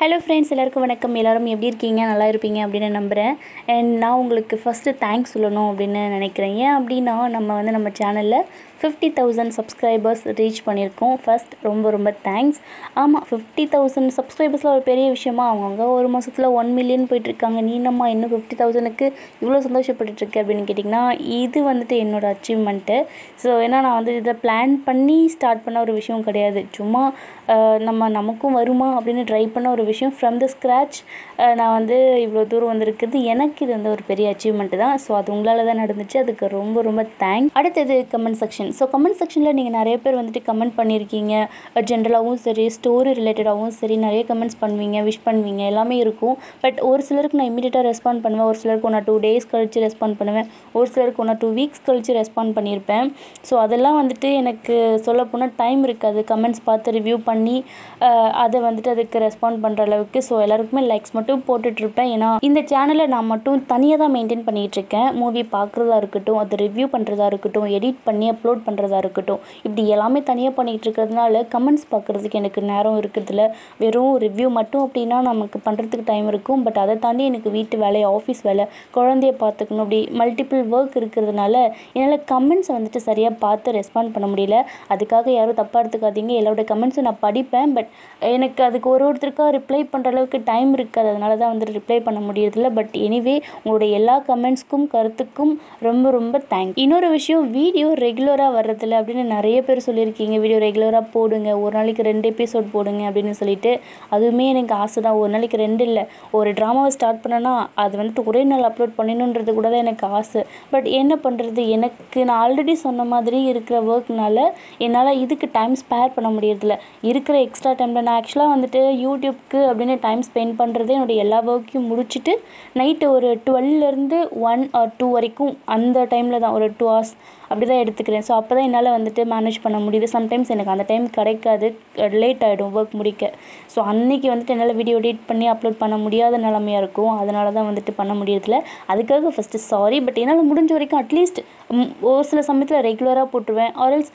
Hello friends எல்லாருக்கும் வணக்கம். எல்லாரும் எப்படி இருக்கீங்க? நல்லா இருப்பீங்க அப்படின்னு நம்புகிறேன் அண்ட் நான் உங்களுக்கு ஃபஸ்ட்டு தேங்க்ஸ் சொல்லணும் அப்படின்னு நினைக்கிறேன். ஏன் அப்படின்னா நம்ம வந்து நம்ம சேனலில் ஃபிஃப்டி தௌசண்ட் சப்ஸ்கிரைபர்ஸ் ரீச் பண்ணியிருக்கோம். ஃபஸ்ட் ரொம்ப ரொம்ப தேங்க்ஸ் ஆமாம் ஃபிஃப்டி தௌசண்ட் சப்ஸ்கிரைபர்ஸில் ஒரு பெரிய விஷயமா அவங்கவுங்க ஒரு மாதத்தில் ஒன் மில்லியன் போயிட்டுருக்காங்க. நீ நம்ம இன்னும் ஃபிஃப்டி தௌசண்ட்க்கு இவ்வளோ சந்தோஷப்பட்டுருக்கு அப்படின்னு கேட்டிங்கன்னா இது வந்துட்டு என்னோடய அச்சீவ்மெண்ட்டு ஸோ ஏன்னா நான் வந்து இதை பிளான் பண்ணி ஸ்டார்ட் பண்ண ஒரு விஷயம் கிடையாது. சும்மா நம்ம நமக்கும் வருமா அப்படின்னு ட்ரை பண்ண ஒரு விஷயம் ஃப்ரம் த ஸ்க்ராச் நான் வந்து இவ்வளோ தூரம் வந்திருக்குது எனக்கு இது வந்து ஒரு பெரிய அச்சீவ்மெண்ட்டு தான். ஸோ அது உங்களால் தான் நடந்துச்சு. அதுக்கு ரொம்ப ரொம்ப தேங்க்ஸ் அடுத்தது கமெண்ட் செக்ஷன் ஸோ கமெண்ட் செக்ஷனில் நீங்கள் நிறைய பேர் வந்துட்டு கமெண்ட் பண்ணியிருக்கீங்க ஜென்ரலாகவும் சரி ஸ்டோரி ரிலேட்டடாகவும் சரி நிறைய கமெண்ட்ஸ் பண்ணுவீங்க விஷ் பண்ணுவீங்க எல்லாமே இருக்கும். பட் ஒரு சிலருக்கு நான் இமீடியட்டாக ரெஸ்பாண்ட் பண்ணுவேன். ஒரு சிலருக்கு ஒன்று டூ டேஸ் கழித்து ரெஸ்பாண்ட் பண்ணுவேன். ஒரு சிலருக்கு ஒன்று டூ வீக்ஸ் கழித்து ரெஸ்பாண்ட் பண்ணியிருப்பேன் ஸோ அதெல்லாம் வந்துட்டு எனக்கு சொல்லப்போனால் டைம் இருக்காது. கமெண்ட்ஸ் பார்த்து ரிவ்யூ பண்ணி அதை வந்துட்டு அதுக்கு ரெஸ்பாண்ட் பண்ணுற அளவுக்கு. ஸோ எல்லாருக்குமே லைக்ஸ் மட்டும் போட்டுட்ருப்பேன் ஏன்னா இந்த சேனலை நான் மட்டும் தனியாக தான் மெயின்டைன் பண்ணிகிட்டு இருக்கேன். மூவி பார்க்குறதா இருக்கட்டும் அதை ரிவ்யூ பண்ணுறதா இருக்கட்டும் எடிட் பண்ணி அப்லோட் பண்ணுறதா இருக்கட்டும். இப்படி எல்லாமே தனியாக பண்ணிகிட்டு இருக்கிறதுனால கமெண்ட்ஸ் பார்க்குறதுக்கு எனக்கு நேரம் இருக்கிறதுல. வெறும் ரிவ்யூ மட்டும் அப்படின்னா நமக்கு பண்ணுறதுக்கு டைம் இருக்கும். பட் அதை தாண்டி எனக்கு வீட்டு வேலை ஆஃபீஸ் வேலை குழந்தைய பார்த்துக்கணும். அப்படி மல்டிபிள் ஒர்க் இருக்கிறதுனால என்னால் கமெண்ட்ஸை வந்துட்டு சரியாக பார்த்து ரெஸ்பாண்ட் பண்ண முடியல. அதுக்காக யாரும் தப்பாக எடுத்துக்காதீங்க. எல்லாரோட கமெண்ட்ஸும் நான் படிப்பேன். பட் எனக்கு அதுக்கு ஒரு ஒருத்தருக்காக ரிப்ளை பண்ணுற அளவுக்கு டைம் இருக்காது. அதனால தான் வந்துட்டு ரிப்ளை பண்ண முடியறதில்ல. பட் எனிவே உங்களுடைய எல்லா கமெண்ட்ஸ்க்கும் கருத்துக்கும் ரொம்ப ரொம்ப தேங்க்ஸ் இன்னொரு விஷயம் வீடியோ ரெகுலராக வர்றதில்ல அப்படின்னு நிறைய பேர் சொல்லியிருக்கீங்க. வீடியோ ரெகுலராக போடுங்க. ஒரு நாளைக்கு ரெண்டு எபிசோட் போடுங்க அப்படின்னு சொல்லிட்டு. அதுவுமே எனக்கு ஆசை தான். ஒரு நாளைக்கு ரெண்டு இல்லை. ஒரு ட்ராமாவை ஸ்டார்ட் பண்ணேன்னா அது வந்துட்டு ஒரே நாள் அப்லோட் பண்ணணுன்றது கூட தான் எனக்கு ஆசை. பட் என்ன பண்ணுறது எனக்கு நான் ஆல்ரெடி சொன்ன மாதிரி இருக்கிற ஒர்க்னால என்னால் இதுக்கு டைம் ஸ்பேர் பண்ண முடியறதில்ல. இருக்கிற எக்ஸ்ட்ரா டைமில் நான் ஆக்சுவலாக வந்துட்டு யூடியூப்க்கு அப்படின்னு டைம் ஸ்பெண்ட் பண்ணுறது என்னுடைய எல்லா ஒர்க்கையும் முடிச்சுட்டு நைட்டு ஒரு டுவெல்லேருந்து ஒன் ஆர் டூ வரைக்கும் அந்த டைமில் தான். ஒரு டூ ஹவர்ஸ் அப்படி தான் எடுத்துக்கிறேன். ஸோ அப்போ தான் என்னால் வந்துட்டு மேனேஜ் பண்ண முடியுது. சம்டைம்ஸ் எனக்கு அந்த டைம் கிடைக்காது. லேட் ஆகிடும் ஒர்க் முடிக்க. ஸோ அன்றைக்கி வந்துட்டு என்னால் வீடியோ எடிட் பண்ணி அப்லோட் பண்ண முடியாத நிலமையாக இருக்கும். அதனால தான் வந்துட்டு பண்ண முடியறதில்ல. அதுக்காக ஃபஸ்ட்டு சாரி பட் என்னால் முடிஞ்ச வரைக்கும் அட்லீஸ்ட் ஒரு சில சமயத்தில் ரெகுலராக போட்டுருவேன். Or else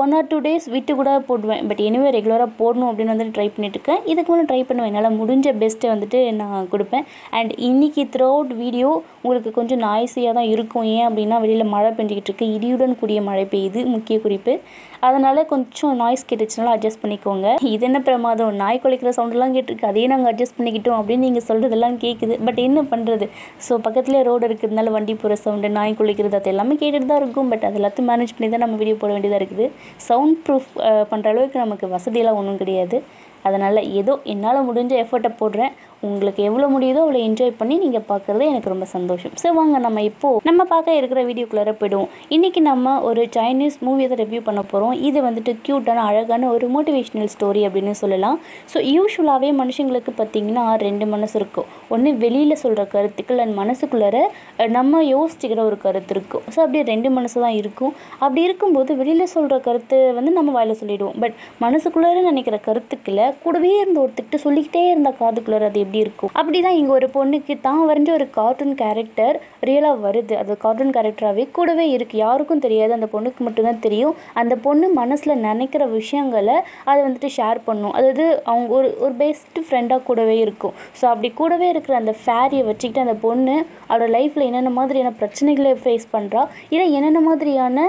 one or two days விட்டு கூட போடுவேன். பட் எனிவே ரெகுலராக போடணும் அப்படின்னு வந்துட்டு ட்ரை பண்ணிட்டுருக்கேன் இதுக்கு மேலே ட்ரை பண்ணுவேன். என்னால் முடிஞ்ச பெஸ்ட்டை வந்துட்டு நான் கொடுப்பேன். அண்ட் இன்றைக்கி த்ரூ அவுட் வீடியோ உங்களுக்கு கொஞ்சம் நாய்ஸியாக தான் இருக்கும். ஏன் அப்படின்னா வெளியில் மழை பெஞ்சிக்கிட்டு இருக்கு. இடியுடன் கூடிய மழை பெய்யுது முக்கிய குறிப்பு. அதனால் கொஞ்சம் நாய்ஸ் கேட்டுச்சுனாலும் அட்ஜஸ்ட் பண்ணிக்கோங்க. இது என்ன பிரமாதம்? நாய் குலைக்கிற சவுண்டெல்லாம் கேட்டிருக்கு. அதையே நாங்கள் அட்ஜஸ்ட் பண்ணிக்கிட்டோம் அப்படின்னு நீங்கள் சொல்கிறதெல்லாம் கேட்குது பட் என்ன பண்ணுறது ஸோ பக்கத்துலேயே ரோடு இருக்கிறதுனால வண்டி போகிற சவுண்டு நாய் குலைக்கிறது அது எல்லாமே கேட்டுட்டு தான் இருக்கும். பட் அது எல்லாத்தையும் மேனேஜ் பண்ணி தான் நம்ம வீடியோ போட வேண்டியதாக இருக்குது. சவுண்ட் ப்ரூஃப் பண்ணுற அளவுக்கு நமக்கு வசதியெல்லாம் ஒன்றும் கிடையாது. அதனால் ஏதோ என்னால் முடிஞ்ச எஃபர்ட்டை போடுறேன். உங்களுக்கு எவ்வளோ முடியுதோ அவ்வளோ என்ஜாய் பண்ணி நீங்கள் பார்க்குறது எனக்கு ரொம்ப சந்தோஷம். ஸோ வாங்க நம்ம இப்போது நம்ம பார்க்க இருக்கிற வீடியோக்குள்ளார போயிடுவோம். இன்றைக்கி நம்ம ஒரு சைனீஸ் மூவியை தான் ரிவ்யூ பண்ண போகிறோம் இது வந்துட்டு க்யூட்டான அழகான ஒரு மோட்டிவேஷ்னல் ஸ்டோரி அப்படின்னு சொல்லலாம். ஸோ யூஸ்வலாகவே மனுஷங்களுக்கு பார்த்திங்கன்னா ரெண்டு மனசு இருக்கும். ஒன்று வெளியில் சொல்கிற கருத்துக்கள் அண்ட் மனசுக்குள்ளார நம்ம யோசிச்சுக்கிற ஒரு கருத்து இருக்கும். ஸோ அப்படியே ரெண்டு மனசு தான் இருக்கும். அப்படி இருக்கும்போது வெளியில் சொல்கிற கருத்து வந்து நம்ம வாயில் சொல்லிவிடுவோம் பட் மனசுக்குள்ளார நினைக்கிற கருத்துக்களை கூடவே இருந்த ஒருத்தக்கிட்ட சொல்லிக்கிட்டே இருந்த காதுக்குள்ளார அது எப்படி இருக்கும்? அப்படி தான் இங்கே ஒரு பொண்ணுக்கு தான் வரைஞ்ச ஒரு கார்ட்டூன் கேரக்டர் ரியலாக வருது. அது கார்ட்டூன் கேரக்டராகவே கூடவே இருக்குது யாருக்கும் தெரியாது. அந்த பொண்ணுக்கு மட்டும்தான் தெரியும். அந்த பொண்ணு மனசில் நினைக்கிற விஷயங்களை அதை வந்துட்டு ஷேர் பண்ணும். அதாவது அவங்க ஒரு ஒரு பெஸ்ட் ஃப்ரெண்டாக கூடவே இருக்கும். ஸோ அப்படி கூடவே இருக்கிற அந்த ஃபேரியை வச்சுக்கிட்டு அந்த பொண்ணு அவரோட லைஃப்பில் என்னென்ன மாதிரியான பிரச்சனைகளை ஃபேஸ் பண்ணுறா இல்லை என்னென்ன மாதிரியான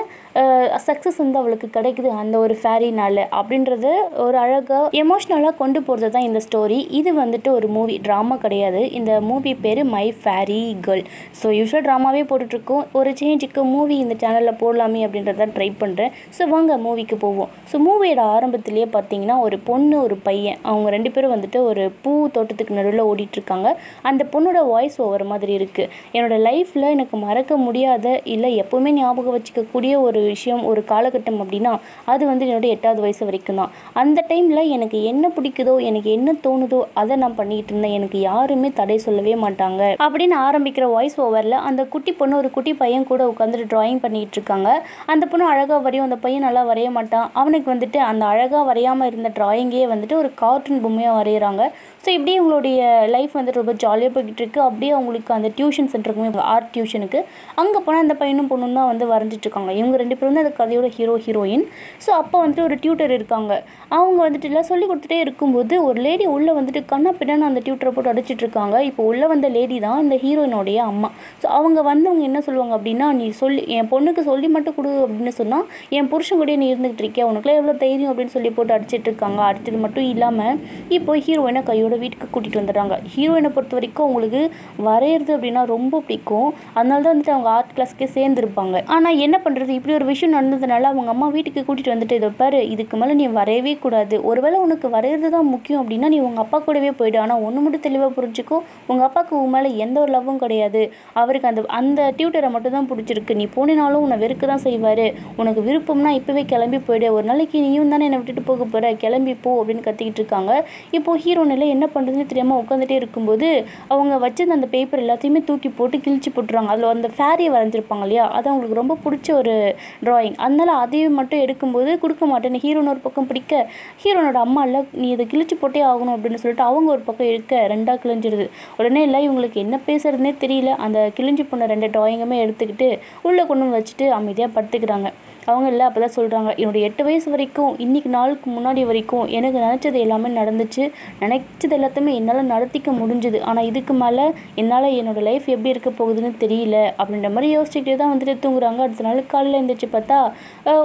சக்ஸஸ் வந்து அவளுக்கு கிடைக்குது அந்த ஒரு ஃபேரினால் அப்படின்றத ஒரு அழகாக எமோஷ்னலாக கொண்டு போகிறது தான் இந்த ஸ்டோரி இது வந்துட்டு ஒரு மூவி ட்ராமா கிடையாது. இந்த மூவி பேர் my fairy girl so usual ட்ராமாவே போட்டுட்ருக்கோம். ஒரு சேஞ்சுக்கு மூவி இந்த சேனலில் போடலாமே அப்படின்றத ட்ரை பண்ணுறேன் ஸோ வாங்க மூவிக்கு போவோம். ஸோ மூவியோட ஆரம்பத்திலேயே பார்த்தீங்கன்னா ஒரு பொண்ணு ஒரு பையன். அவங்க ரெண்டு பேரும் வந்துட்டு ஒரு பூ தோட்டத்துக்கு நடுவில் ஓடிட்டுருக்காங்க அந்த பொண்ணோட வாய்ஸ் ஓவர் மாதிரி இருக்குது என்னோடய லைஃப்பில் எனக்கு மறக்க முடியாத இல்லை எப்போவுமே ஞாபகம் வச்சுக்கக்கூடிய ஒரு விஷயம் ஒரு காலகட்டம் அப்படின்னா அது வந்து என்னோடய எட்டாவது வயசு வரைக்கும் தான் அந்த டைமில் எனக்கு என்ன பிடிக்குதோ எனக்கு என்ன தோணுதோ அதை நான் பண்ணிக்கிட்டு இருந்தேன். எனக்கு யாருமே தடை சொல்லவே மாட்டாங்க. அப்படின்னு ஆரம்பிக்கிற வாய்ஸ் ஓவரில் அந்த குட்டி பொண்ணு ஒரு குட்டி பையன் கூட உட்காந்துட்டு ட்ராயிங் பண்ணிகிட்டு இருக்காங்க. அந்த பொண்ணு அழகாக வரையும் அந்த பையன் நல்லா வரைய மாட்டான். அவனுக்கு வந்துட்டு அந்த அழகாக வரையாமல் இருந்த ட்ராயிங்கே வந்துட்டு ஒரு கார்ட்டூன் பொம்மையாக வரைகிறாங்க ஸோ இப்படியே உங்களுடைய லைஃப் வந்துட்டு ரொம்ப ஜாலியாக போய்கிட்டு இருக்குது அப்படியே அவங்களுக்கு அந்த டியூஷன் சென்டருக்குமே ஆர்ட் டியூஷனுக்கு அங்கே போனால் அந்த பையனும் பொண்ணும் தான் வந்து வரைஞ்சிட்ருக்காங்க இவங்க ரெண்டு பேரும் தான் அந்த கதையோட ஹீரோ ஹீரோயின் ஸோ அப்போ வந்துட்டு ஒரு டியூட்டர் இருக்காங்க. அவங்க வந்துட்டு எல்லாம் சொல்லி கொடுத்துட்டே இருக்கும்போது ஒரு லேடி உள்ளே வந்துட்டு கண்ணா பின்னான்னு அந்த டியூட்டரை போட்டு அடிச்சிட்ருக்காங்க இப்போ உள்ளே வந்த லேடி தான் இந்த ஹீரோயினுடைய அம்மா. ஸோ அவங்க வந்து அவங்க என்ன சொல்லுவாங்க அப்படின்னா நீ சொல்லி என் பொண்ணுக்கு சொல்லி மட்டும் கொடு அப்படின்னு சொன்னால் என் புருஷன் கூடயே நீ இருந்துகிட்டு இருக்கியா உனக்குலாம் எவ்வளோ தைரியம்? அப்படின்னு சொல்லி போட்டு அடிச்சிட்டு அடிச்சது மட்டும் இல்லாமல் இப்போ ஹீரோயினை கையோட வீட்டுக்கு கூட்டிகிட்டு வந்துடுறாங்க. ஹீரோயினை பொறுத்த வரைக்கும் அவங்களுக்கு வரைகிறது அப்படின்னா ரொம்ப பிடிக்கும். அதனால தான் வந்துட்டு அவங்க ஆர்ட் கிளாஸ்க்கே சேர்ந்துருப்பாங்க. ஆனால் என்ன பண்ணுறது இப்படி ஒரு விஷயம் நடந்ததுனால அவங்க அம்மா வீட்டுக்கு கூட்டிகிட்டு வந்துட்டு இதை பாரு இதுக்கு மேலே நீ வரையவே கூடாது. ஒருவேளை உனக்கு வரைகிறது தான் முக்கியம் அப்படின்னா நீ உங்கள் அப்பா கூடவே போயிடு. ஆனால் ஒன்று மட்டும் தெளிவாக புரிஞ்சுக்கோ. உங்கள் அப்பாவுக்கு உன் மேலே எந்த ஒரு லவ்வும் கிடையாது. அவருக்கு அந்த அந்த டியூட்டரை மட்டும் தான் பிடிச்சிருக்கு. நீ போனினாலும் உன்னை வெறுக்க தான் செய்வார். உனக்கு விருப்பம்னா இப்போவே கிளம்பி போயிடு. ஒரு நாளைக்கு நீயும் தானே என்னை விட்டுட்டு போக போகிற கிளம்பி போ அப்படின்னு கத்திக்கிட்டு இருக்காங்க. இப்போ ஹீரோனில் என்ன என்ன பண்ணுறதுன்னு தெரியாமல் உட்காந்துட்டே இருக்கும்போது அவங்க வச்சிருந்த அந்த பேப்பர் எல்லாத்தையுமே தூக்கி போட்டு கிழிச்சு போட்டுருவாங்க. அதில் அந்த ஃபேரியை வரைஞ்சிருப்பாங்க இல்லையா? அது அவங்களுக்கு ரொம்ப பிடிச்ச ஒரு ட்ராயிங் அதனால அதையும் மட்டும் எடுக்கும்போது கொடுக்க மாட்டேன். ஹீரோன் ஒரு பக்கம் பிடிக்க ஹீரோனோட அம்மா இல்லை நீ இதை கிழிச்சு போட்டே ஆகணும் அப்படின்னு சொல்லிட்டு அவங்க ஒரு பக்கம் இருக்க ரெண்டாக கிழிஞ்சிருது. உடனே இல்லை இவங்களுக்கு என்ன பேசுறதுனே தெரியல. அந்த கிழிஞ்சு போன ரெண்டு ட்ராயிங்குமே எடுத்துக்கிட்டு உள்ளே கொண்டு வந்து வச்சுட்டு அமைதியாக படுத்துக்கிறாங்க. அவங்க இல்லை அப்போ தான் சொல்கிறாங்க என்னுடைய எட்டு வயசு வரைக்கும் இன்றைக்கி நாளுக்கு முன்னாடி வரைக்கும் எனக்கு நினச்சது எல்லாமே நடந்துச்சு. நினச்சது எல்லாத்தையுமே என்னால் நடத்திக்க முடிஞ்சுது. ஆனால் இதுக்கு மேலே என்னால் என்னோடய லைஃப் எப்படி இருக்க போகுதுன்னு தெரியல. அப்படின்ற மாதிரி யோசிச்சுக்கிட்டே தான் வந்துட்டு தூங்குறாங்க. அடுத்த நாள் காலையில் எழுந்திரிச்சு பார்த்தா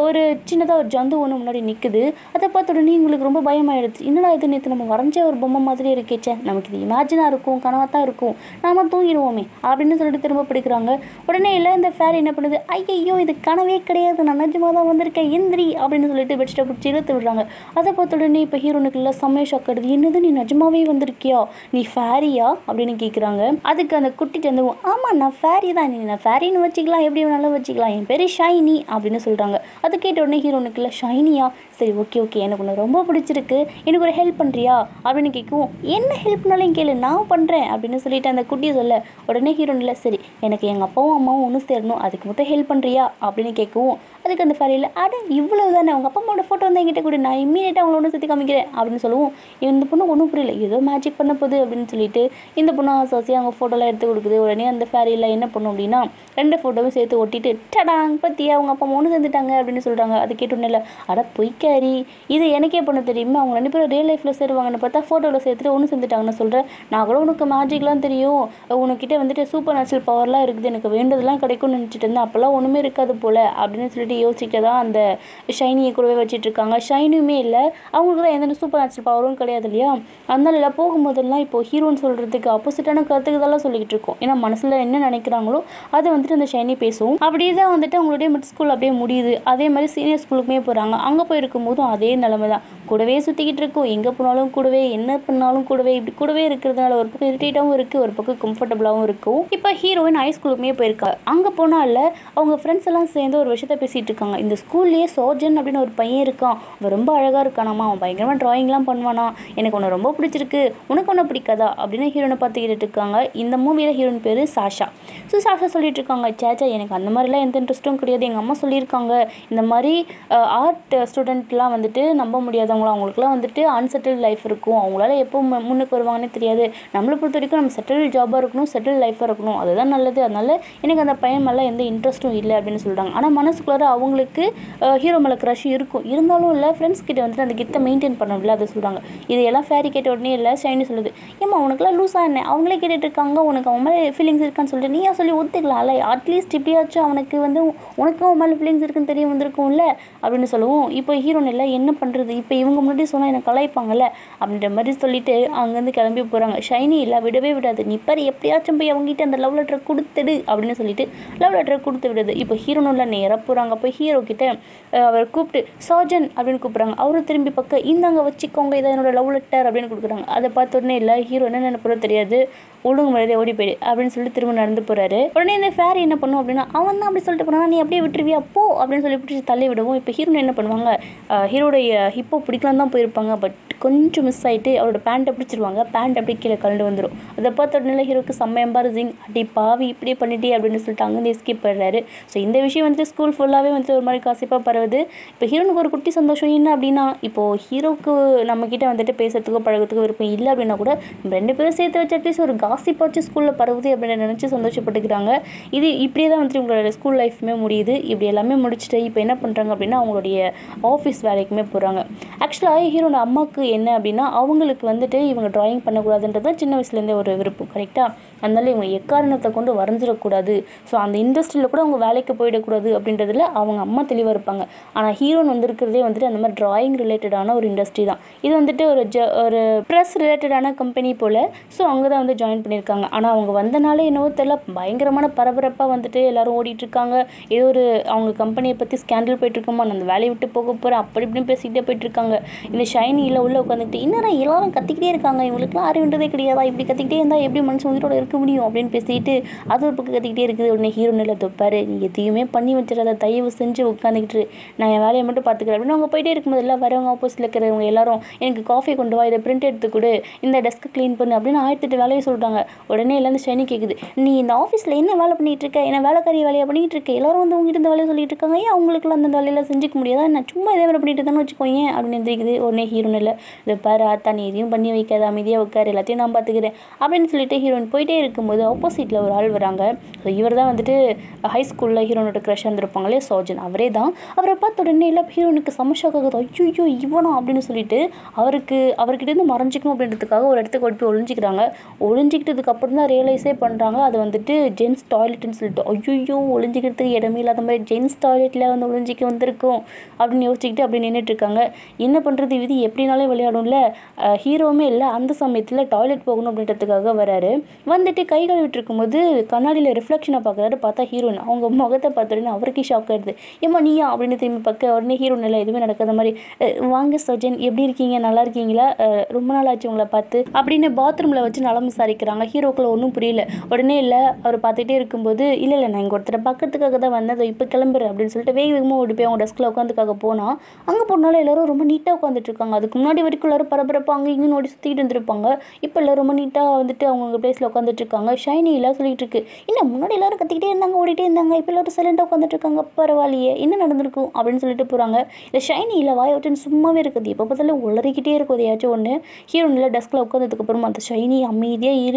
ஒரு சின்னதாக ஒரு ஜந்து ஒன்று முன்னாடி நிற்குது அதை பார்த்த உடனே எங்களுக்கு ரொம்ப பயமாயிடுச்சு. என்னடா இது நேற்று நம்ம வரைஞ்ச ஒரு பொம்மை மாதிரி இருக்கேச்சே நமக்கு இது இமேஜினாக இருக்கும் கனவாக தான் இருக்கும். நாம தூங்கிடுவோமே. அப்படின்னு சொல்லிட்டு திரும்ப பிடிக்கிறாங்க. உடனே எல்லாம் இந்த ஃபேர் என்ன பண்ணுது ஐயையோ இது கனவே கிடையாது நான் நிஜமாக தான் வந்திருக்கேன் எந்திரி அப்படின்னு சொல்லிட்டு பெட்ஷீட்டை பிடிச்சி இழுத்து விடுறாங்க. அதை பார்த்த உடனே இப்போ ஹீரோனுக்குள்ள எல்லாம் ஷாக் ஆடுது என்னது நீ நிஜமாவே வந்திருக்கியா? நீ ஃபேரியா அப்படின்னு கேட்குறாங்க அதுக்கு அந்த குட்டி வந்து ஆமாம் நான் ஃபேரி தான். நீ நான் ஃபேரின்னு வச்சுக்கலாம். எப்படி வேணாலும் வச்சுக்கலாம். என் பேர் ஷைனி அப்படின்னு சொல்கிறாங்க அது கேட்ட உடனே ஹீரோனுக்கு இல்லை ஷைனியா? சரி ஓகே ஓகே எனக்கு ஒன்று ரொம்ப பிடிச்சிருக்கு. எனக்கு ஒரு ஹெல்ப் பண்ணுறியா அப்படின்னு கேட்கும் என்ன ஹெல்ப்னாலும் கேளு. நான் பண்ணுறேன் அப்படின்னு சொல்லிட்டு அந்த குட்டியை சொல்ல. உடனே ஹீரோனில் சரி எனக்கு எங்கள் அப்பாவும் அம்மாவும் ஒன்று சேரணும். அதுக்கு மட்டும் ஹெல்ப் பண்ணுறியா அப்படின்னு கேட்கவும் எனக்கு அந்த ஃபேரியில் அட இவ்வளோ தானே அவங்க அப்பா அம்மாவோட ஃபோட்டோ வந்து என்கிட்ட கூட. நான் இம்மீடியட்டாக அவங்கள ஒன்று சுற்றி காமிக்கிறேன் அப்படின்னு சொல்லுவோம். இந்த பொண்ணு ஒன்றும் புரியல. ஏதோ மேஜிக் பண்ண போகுது அப்படின்னு சொல்லிட்டு இந்த பொண்ணு ஆசாசியாக அவங்க ஃபோட்டோலாம் எடுத்து கொடுக்குது. உடனே அந்த ஃபேரியில் என்ன பண்ணும் அப்படின்னா ரெண்டு ஃபோட்டோவும் சேர்த்து ஒட்டிட்டு டடாங் பத்தியா அவங்க அப்பா அம்மா ஒன்று சேர்ந்துட்டாங்க அப்படின்னு சொல்கிறாங்க அது கேட்டோன்னே இல்லை அட பொய்க்காரி. இது எனக்கே பண்ண தெரியுமா? அவங்க ரெண்டு பேரும் ரியல் லைஃப்பில் சேருவாங்கன்னு பார்த்தா ஃபோட்டோவில் சேர்த்துட்டு ஒன்று சேர்ந்துட்டாங்கன்னு சொல்கிறேன் நான் கூட உனக்கு மேஜிக்லாம் தெரியும். உனக்கிட்ட வந்துட்டு சூப்பர் நேச்சுரல் பவர்லாம் இருக்குது. எனக்கு வேண்டதெல்லாம் கிடைக்கும்னு நினச்சிட்டு இருந்தேன். அப்போல்லாம் ஒன்றுமே இருக்காது போல் அப்படின்னு சொல்லிட்டு யோசிக்க தான் அந்த ஷைனியை கூடவே வச்சிட்ருக்காங்க. ஷைனுமே ஷைனியுமே இல்லை. அவங்களுக்கு தான் எந்த சூப்பர் நேச்சுரல் பவரும் கிடையாது இல்லையா? அதனால இல்லை போகும்போதெல்லாம் இப்போ ஹீரோன்னு சொல்கிறதுக்கு ஆப்போசிட்டான கருத்துக்கெல்லாம் சொல்லிக்கிட்டு இருக்கோம். ஏன்னா மனசில் என்ன நினைக்கிறாங்களோ அதை வந்துட்டு அந்த ஷைனி பேசுவோம் அப்படியே தான் வந்துட்டு அவங்களுடைய மிட் ஸ்கூல் அப்படியே முடியுது. அதே மாதிரி சீனியர் ஸ்கூலுக்குமே போகிறாங்க அங்கே போயிருக்கும் போதும் அதே நிலமை தான். கூடவே சுற்றிக்கிட்டு இருக்கோம். எங்கே போனாலும் கூடவே என்ன பண்ணாலும் கூடவே இப்படி கூடவே இருக்கிறதுனால ஒரு பக்கம் இரிட்டேட்டாகவும் இருக்குது ஒரு பக்கம் கம்ஃபர்டபுளாகவும் இருக்கும். இப்போ ஹீரோயின் ஹை ஸ்கூலுக்குமே போயிருக்காங்க அங்கே போனால அவங்க ஃப்ரெண்ட்ஸ் எல்லாம் சேர்ந்து ஒரு விஷயத்த பேசிகிட்டு இருக்காங்க. இந்த ஸ்கூல்லேயே சோஜன் அப்படின்னு ஒரு பையன் இருக்கான். அவன் ரொம்ப அழகாக இருக்கானாமா. அவன் பயங்கரமாக ட்ராயிங்லாம் பண்ணுவானா. எனக்கு உன்னை ரொம்ப பிடிச்சிருக்கு. உனக்கு ஒன்றை பிடிக்காதா? அப்படின்னு ஹீரோனை பார்த்து கேட்டுட்டு இருக்காங்க. இந்த மூவியில் ஹீரோயின் பேர் சாஷா. ஸோ சாஷா சொல்லிட்டு இருக்காங்க சேச்சா எனக்கு அந்த மாதிரிலாம் எந்த இன்ட்ரெஸ்ட்டும் கிடையாது. எங்கள் அம்மா சொல்லியிருக்காங்க. இந்த மாதிரி ஆர்ட் ஸ்டூடெண்ட்லாம் வந்துட்டு நம்ப முடியாதவங்களா. அவங்களுக்குலாம் வந்துட்டு அன்செட்டில் லைஃப் இருக்கும். அவங்களால எப்போ மு- முன்னுக்கு வருவாங்கன்னே தெரியாது. நம்மளை பொறுத்த வரைக்கும் நம்ம செட்டில் ஜாபாக இருக்கணும் செட்டில் லைஃபாக இருக்கணும். அதுதான் நல்லது. அதனால எனக்கு அந்த பையன் மேலே எந்த இன்ட்ரெஸ்ட்டும் இல்லை அப்படின்னு சொல்கிறாங்க ஆனால் மனசுக்குள்ளார அவங்க அவங்களுக்கு ஹீரோ மேலே க்ரஷ் இருக்கும். இருந்தாலும் இல்லை ஃப்ரெண்ட்ஸ் கிட்ட வந்துட்டு அந்த கித்தை மெயின்டைன் பண்ணணும்ல அதை சொல்கிறாங்க இதையெல்லாம் ஃபேரி கேட்ட உடனே இல்லை ஷைனி சொல்லுது ஏம்மா உனக்குலாம் லூஸாக என்ன? அவங்களே கேட்டுட்டு இருக்காங்க உனக்கு அவன் மேலே ஃபீலிங்ஸ் இருக்கான்னு சொல்லிட்டு நீயா சொல்லி ஒத்துக்கலாம்ல? அட்லீஸ்ட் இப்படியாச்சும் அவனுக்கு வந்து உனக்கும் அவன் மேலே ஃபீலிங்ஸ் இருக்குன்னு தெரிய வந்திருக்கும்ல? அப்படின்னு சொல்லுவோம். இப்போ ஹீரோன் இல்லை என்ன பண்ணுறது இப்போ இவங்க முன்னாடி சொன்னால் என்னை கலாய்ப்பாங்கல்ல? அப்படின்ற மாதிரி சொல்லிட்டு அங்கேருந்து கிளம்பி போகிறாங்க ஷைனி இல்லை விடவே விடாது. நீ பாரு எப்படியாச்சும் போய் அவங்ககிட்ட அந்த லவ் லெட்டரை கொடுத்துடு அப்படின்னு சொல்லிட்டு லவ் லெட்டரை கொடுத்து விடுது. இப்போ ஹீரோனில் நேராக போகிறாங்க போய் ஹீரோ கிட்ட அவர் கூப்பிட்டு சாஜன் அப்படின்னு கூப்பிட்றாங்க. அவரும் திரும்பி பக்கம் இந்தாங்க வச்சுக்கோங்க இதை என்னோட லவ் லெட்டர் அப்படின்னு கொடுக்குறாங்க. அதை பார்த்த உடனே இல்லை ஹீரோ என்ன நினைப்போ தெரியாது. ஒழுங்கு மரியாதை ஓடி போயிடு அப்படின்னு சொல்லிட்டு திரும்ப நடந்து போறாரு. உடனே இந்த ஃபேரி என்ன பண்ணும் அப்படின்னா அவன் தான் அப்படி சொல்லிட்டு போனா நீ அப்படியே விட்டுருவியா? போ அப்படின்னு சொல்லி பிடிச்சி தள்ளி விடுவோம் இப்போ ஹீரோன் என்ன பண்ணுவாங்க ஹீரோடைய ஹிப்போ பிடிக்கலாம் தான் போயிருப்பாங்க பட் கொஞ்சம் மிஸ் ஆயிட்டு அவரோட பேண்ட்டை பிடிச்சிருவாங்க. பேண்ட் அப்படியே கீழே கலண்டு வந்துடும் அதை பார்த்த உடனே ஹீரோக்கு செம்ம எம்பாரசிங் அடி பாவி இப்படியே பண்ணிட்டே அப்படின்னு சொல்லிட்டு அங்கேருந்து எஸ்கேப் பண்ணுறாரு ஸோ இந்த விஷயம் வந்துட்டு ஸ்கூல் ஃபுல்லாகவே வந்துட்டு ஒரு மாதிரி காசிப்பாக பரவுது. இப்போ ஹீரோனுக்கு ஒரு குட்டி சந்தோஷம் என்ன அப்படின்னா இப்போது ஹீரோக்கு நம்மக்கிட்ட வந்துட்டு பேசுறதுக்கோ பழகிறதுக்கோ விருப்பம் இல்லை அப்படின்னா கூட நம்ம ரெண்டு பேரும் சேர்த்து வச்சு அட்லீஸ்ட் ஒரு காசிப்பாச்சு ஸ்கூலில் பரவுது அப்படின்னு நினச்சி சந்தோஷப்பட்டுக்கிறாங்க. இது இப்படியே தான் வந்துட்டு உங்களோட ஸ்கூல் லைஃப்மே முடியுது. இப்படி எல்லாமே முடிச்சுட்டு இப்போ என்ன பண்ணுறாங்க அப்படின்னா அவங்களுடைய ஆஃபீஸ் வேலைக்குமே போகிறாங்க ஆக்சுவலாக ஹீரோட அம்மாவுக்கு என்ன அப்படின்னா அவங்களுக்கு வந்துட்டு இவங்க ட்ராயிங் பண்ணக்கூடாதுன்றது தான் சின்ன வயசுலேருந்தே ஒரு விருப்பம் கரெக்டாக அதனால இவங்க எக்காரணத்தை கொண்டு வரைஞ்சிடக்கூடாது. ஸோ அந்த இண்டஸ்ட்ரியில் கூட அவங்க வேலைக்கு போயிடக்கூடாது அப்படின்றதுல அவங்க அம்மா தெளிவாக இருப்பாங்க. ஆனால் ஹீரோன் வந்திருக்கிறதே வந்துட்டு அந்த மாதிரி ட்ராயிங் ரிலேட்டடான ஒரு இண்டஸ்ட்ரி தான். இது வந்துட்டு ஒரு ஜ ஒரு ப்ரெஸ் ரிலேட்டடான கம்பெனி போல். ஸோ அங்கே தான் வந்து ஜாயின் பண்ணியிருக்காங்க. ஆனால் அவங்க வந்தனாலே என்னவோ தெரியல பயங்கரமான பரபரப்பாக வந்துட்டு எல்லாரும் ஓடிட்டுருக்காங்க. ஏதோ ஒரு அவங்க கம்பெனியை பற்றி ஸ்கேண்டல் போயிட்டுருக்கோமா நான் அந்த வேலையை விட்டு போக போகிறேன் அப்படி இப்படின்னு பேசிக்கிட்டே போயிட்டுருக்காங்க. இந்த ஷைனியில் உள்ளே உட்காந்துக்கிட்டு இன்னும் எல்லாரும் கத்திக்கிட்டே இருக்காங்க இவங்களுக்குலாம் அறிவுன்றதே கிடையாதா? இப்படி கத்திக்கிட்டே இருந்தால் எப்படி மனுஷன் உயிரோட இருக்க முடியும்? அப்படின்னு பேசிட்டு அது ஒரு பக்கம் கத்திக்கிட்டே இருக்குது. உடனே ஹீரோ நிலை தொப்பார். நீ எதையுமே பண்ணி வச்சிடாத தயவு செஞ்சு உட்காந்துக்கிட்டு நான் என் வேலையை மட்டும் பார்த்துக்கிறேன். அப்படின்னு அவங்க போயிட்டே இருக்கும்போது எல்லாம் வரவங்க ஆப்போசிட்டில் இருக்கிறவங்க எல்லாரும் எனக்கு காஃபி கொண்டு வா இதை பிரிண்ட் எடுத்து கொடு. இந்த டெஸ்க்கு க்ளீன் பண்ணு அப்படின்னு ஆயிரத்தெட்டு வேலையை சொல்லிட்டாங்க உடனே எல்லாம் ஷைனி கேட்குது நீ இந்த ஆஃபீஸில் என்ன வேலை பண்ணிகிட்டு இருக்க என்ன வேலைக்காரி வேலையை பண்ணிட்டு இருக்க எல்லாரும் வந்து உங்ககிட்ட இந்த வேலையை சொல்லிட்டு இருக்காங்க. ஏன் அவங்களுக்குலாம் அந்த வேலையெல்லாம் செஞ்சுக்க முடியாதா? நான் சும்மா இதே வேலை பண்ணிட்டு தானே வச்சுக்கோங்க அப்படின்னு எந்திரிக்குது. உடனே ஹீரோன் இல்லை. இதை பாரு ஆத்தா நீ எதையும் பண்ணி வைக்காத. அமைதியாக உட்கார். எல்லாத்தையும் நான் பார்த்துக்கிறேன் அப்படின்னு சொல்லிட்டு ஹீரோயின் போயிட்டே இருக்கும்போது ஆப்போசிட்டில் ஒரு ஆள் வராங்க. ஸோ இவர் தான் வந்துட்டு ஹை ஸ்கூலில் ஹீரோனோட க்ரஷ் இருந்திருப்பாங்களே சோஜன் அவரே தான். அவரை பார்த்த உடனே இல்லை ஹீரோனுக்கு சமஷாக் ஆகுது. ஐயோ இவனா? அப்படின்னு சொல்லிட்டு அவருக்கு அவர்கிட்டேருந்து மறைஞ்சிக்கணும் அப்படின்றதுக்காக ஒரு இடத்துக்கு ஓடி போய் ஒழிஞ்சு ஒழிஞ்சிக்கிட்டதுக்கு அப்புறம் தான் ரியலைஸே பண்ணுறாங்க அது வந்துட்டு ஜென்ஸ் டாய்லெட்னு சொல்லிட்டு. ஐயோ ஒழிஞ்சிக்கிறதுக்கு இடமே இல்லாத மாதிரி ஜென்ஸ் டாய்லெட்டில் வந்து ஒழிஞ்சிக்க வந்திருக்கும் அப்படின்னு யோசிச்சுக்கிட்டு அப்படி நின்றுட்டுருக்காங்க என்ன பண்ணுறது விதி? எப்படினாலே விளையாடும்ல. ஹீரோவுமே இல்லை. அந்த சமயத்தில் டாய்லெட் போகணும் அப்படின்றதுக்காக வராரு. வந்துட்டு கை கழுவிட்டு இருக்கும்போது கண்ணாடியில் ரிஃப்ளெக்ஷனை பார்க்குறாரு பார்த்தா ஹீரோயின் அவங்க முகத்தை பார்த்த அவருக்கே ஷாக் ஆகிடுது ஏம்மா நீயா? அப்படின்னு திரும்பி பார்க்க உடனே ஹீரோயின் இல்லை எதுவுமே நடக்காத மாதிரி வாங்க சஜன். எப்படி இருக்கீங்க? நல்லா இருக்கீங்களா? ரொம்ப நாள் ஆச்சு உங்களை பார்த்து. அப்படின்னு பாத்ரூமில் வச்சு நலம் விசாரிக்கிறாங்க ஹீரோக்குள்ள ஒன்றும் புரியல. உடனே இல்லை அவர் பார்த்துட்டே இருக்கும்போது இல்லை இல்லை நான் இங்கே ஒருத்தரை பார்க்கறதுக்காக தான் வந்தேன். இப்போ கிளம்புறேன். அப்படின்னு சொல்லிட்டு வேக வேகமாக ஓடி போய் அவங்க டெஸ்கில் உட்காந்துக்காக போனால் அங்கே போனாலும் எல்லாரும் ரொம்ப நீட்டாக உட்காந்துட்டு இருக்காங்க. அதுக்கு முன்னாடி வரைக்கும் எல்லாரும் பரபரப்பாக அங்கே இங்கே ஓடி சுற்றிட்டு இருந்திருப்பாங்க. இப்போ எல்லாரும் ரொம்ப நீட்டாக வந்துட்டு அவங்கவுங்க பிளேஸில் உட்காந்துட்டு இருக்காங்க. ஷைனி எல்லாம் சொல்லிட்டு இருக்கு. என்ன முன்னாடி எல்லோரும் கத்திக்கிட்டே இருந்தாங்க ஓடிட்டே இருந்தாங்க. இப்போ எல்லோரும் சைலண்டாக உட்காந்துட்டு இருக்காங்க. பரவாயில்லையே என்ன நடந்திருக்கும்? அப்படின்னு சொல்லிட்டு போகிறாங்க இந்த ஷைனி இல்லை வாய் விட்டுன்னு சும்மாவே இருக்குது. எப்போ பார்த்தாலும் உளறிக்கிட்டே இருக்கும். எதையாச்சும் ஒன்று ஹீரோ இல்லை டெஸ்கில் உட்காந்ததுக்கப்புறமா அந்த ஷைனி அமைதியாக இரு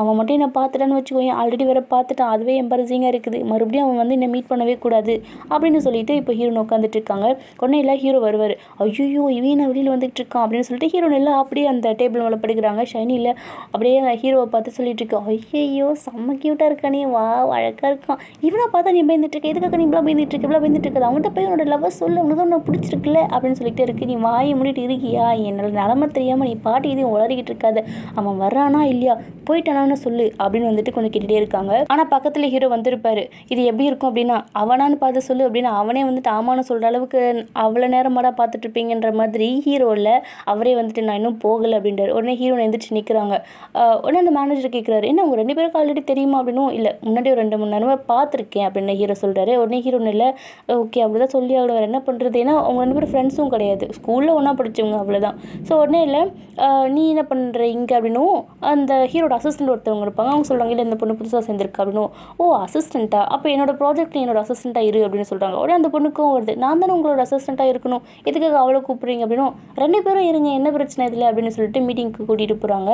அவன் மட்டும் என்னை பார்த்துட்டான்னு வச்சுக்கோயேன். ஆல்ரெடி வேற பார்த்துட்டான். அதுவே எம்பரசிங்காக இருக்குது. மறுபடியும் அவன் வந்து என்னை மீட் பண்ணவே கூடாது அப்படின்னு சொல்லிட்டு இப்போ ஹீரோன் உட்காந்துட்டு இருக்காங்க. உடனே எல்லாம் ஹீரோ வருவார். ஐயோ இவன் நான் வெளியில் வந்துட்டு இருக்கான் அப்படின்னு சொல்லிட்டு ஹீரோன் எல்லாம் அப்படியே அந்த டேபிள் மேலே படுக்கிறாங்க. ஷைனியில் அப்படியே அந்த ஹீரோவை பார்த்து சொல்லிட்டு இருக்கான் ஐயோ செம்ம க்யூட்டாக இருக்கானே. வா அழகாக இருக்கான். இவனை பார்த்தா நீ பயந்துட்டு இருக்க. எதுக்காக நீ இவ்வளோ பயந்துட்டு இருக்க? இவ்வளோ பயந்துட்டு இருக்காது. அவன்கிட்ட போய் உன்னோட லவ் சொல்லு. உனக்கு உன்னை பிடிச்சிருக்குல்ல அப்படின்னு சொல்லிட்டு இருக்கு. நீ வாயை முடிட்டு இருக்கியா? என்னோட நிலமை தெரியாமல் நீ பாட்டு இதையும் உளறிக்கிட்டு இருக்காது. அவன் வர்றானா இல்லையா? போயிட்டானான்னு சொல்லு அப்படின்னு வந்துட்டு கொஞ்சம் கேட்டுகிட்டே இருக்காங்க. ஆனால் பக்கத்தில் ஹீரோ வந்திருப்பாரு. இது எப்படி இருக்கும் அப்படின்னா அவனான்னு பார்த்து சொல்லு அப்படின்னா அவனே வந்துட்டு ஆமான்னு சொல்கிற அளவுக்கு அவ்வளோ நேரமாடா பார்த்துட்டு இருப்பீங்கன்ற மாதிரி ஹீரோவில் அவரே வந்துட்டு நான் இன்னும் போகலை அப்படின்றார். உடனே ஹீரோனை எந்திரிச்சு நிற்கிறாங்க உடனே அந்த மேனேஜர் கேட்குறாரு என்ன உங்கள் ரெண்டு பேருக்கு ஆல்ரெடி தெரியுமா? அப்படின்னும். இல்லை முன்னாடி ஒரு ரெண்டு மூணு நேரமாக பார்த்துருக்கேன் அப்படின்னு ஹீரோ சொல்கிறாரு உடனே ஹீரோன் இல்லை ஓகே அப்படி தான் சொல்லி ஆகணும். என்ன பண்ணுறது ஏன்னா அவங்க ரெண்டு பேரும் ஃப்ரெண்ட்ஸும் கிடையாது. ஸ்கூலில் ஒன்றா படித்தவங்க அவ்வளோதான் ஸோ உடனே இல்லை நீ என்ன பண்ணுற இங்கே அப்படின்னும். அந்த ஹீரோ என்னோட அசிஸ்டன்ட் ஒருத்தவங்க இருப்பாங்க. அவங்க சொல்கிறாங்க இல்லை இந்த பொண்ணு புதுசாக சேர்ந்துருக்கு அப்படின்னு ஓ அசிஸ்டண்ட்டா அப்போ என்னோட ப்ராஜெக்ட் என்னோட அசிஸ்டண்ட்டாக இரு அப்படின்னு சொல்கிறாங்க உடனே அந்த பொண்ணுக்கும் வருது. நான் தானே உங்களோட அசிஸ்டண்ட்டாக இருக்கணும். எதுக்காக அவ்வளோ கூப்பிட்றீங்க? அப்படின்னும். ரெண்டு பேரும் இருங்க. என்ன பிரச்சனை இதில்? அப்படின்னு சொல்லிட்டு மீட்டிங்க்கு கூட்டிகிட்டு போகிறாங்க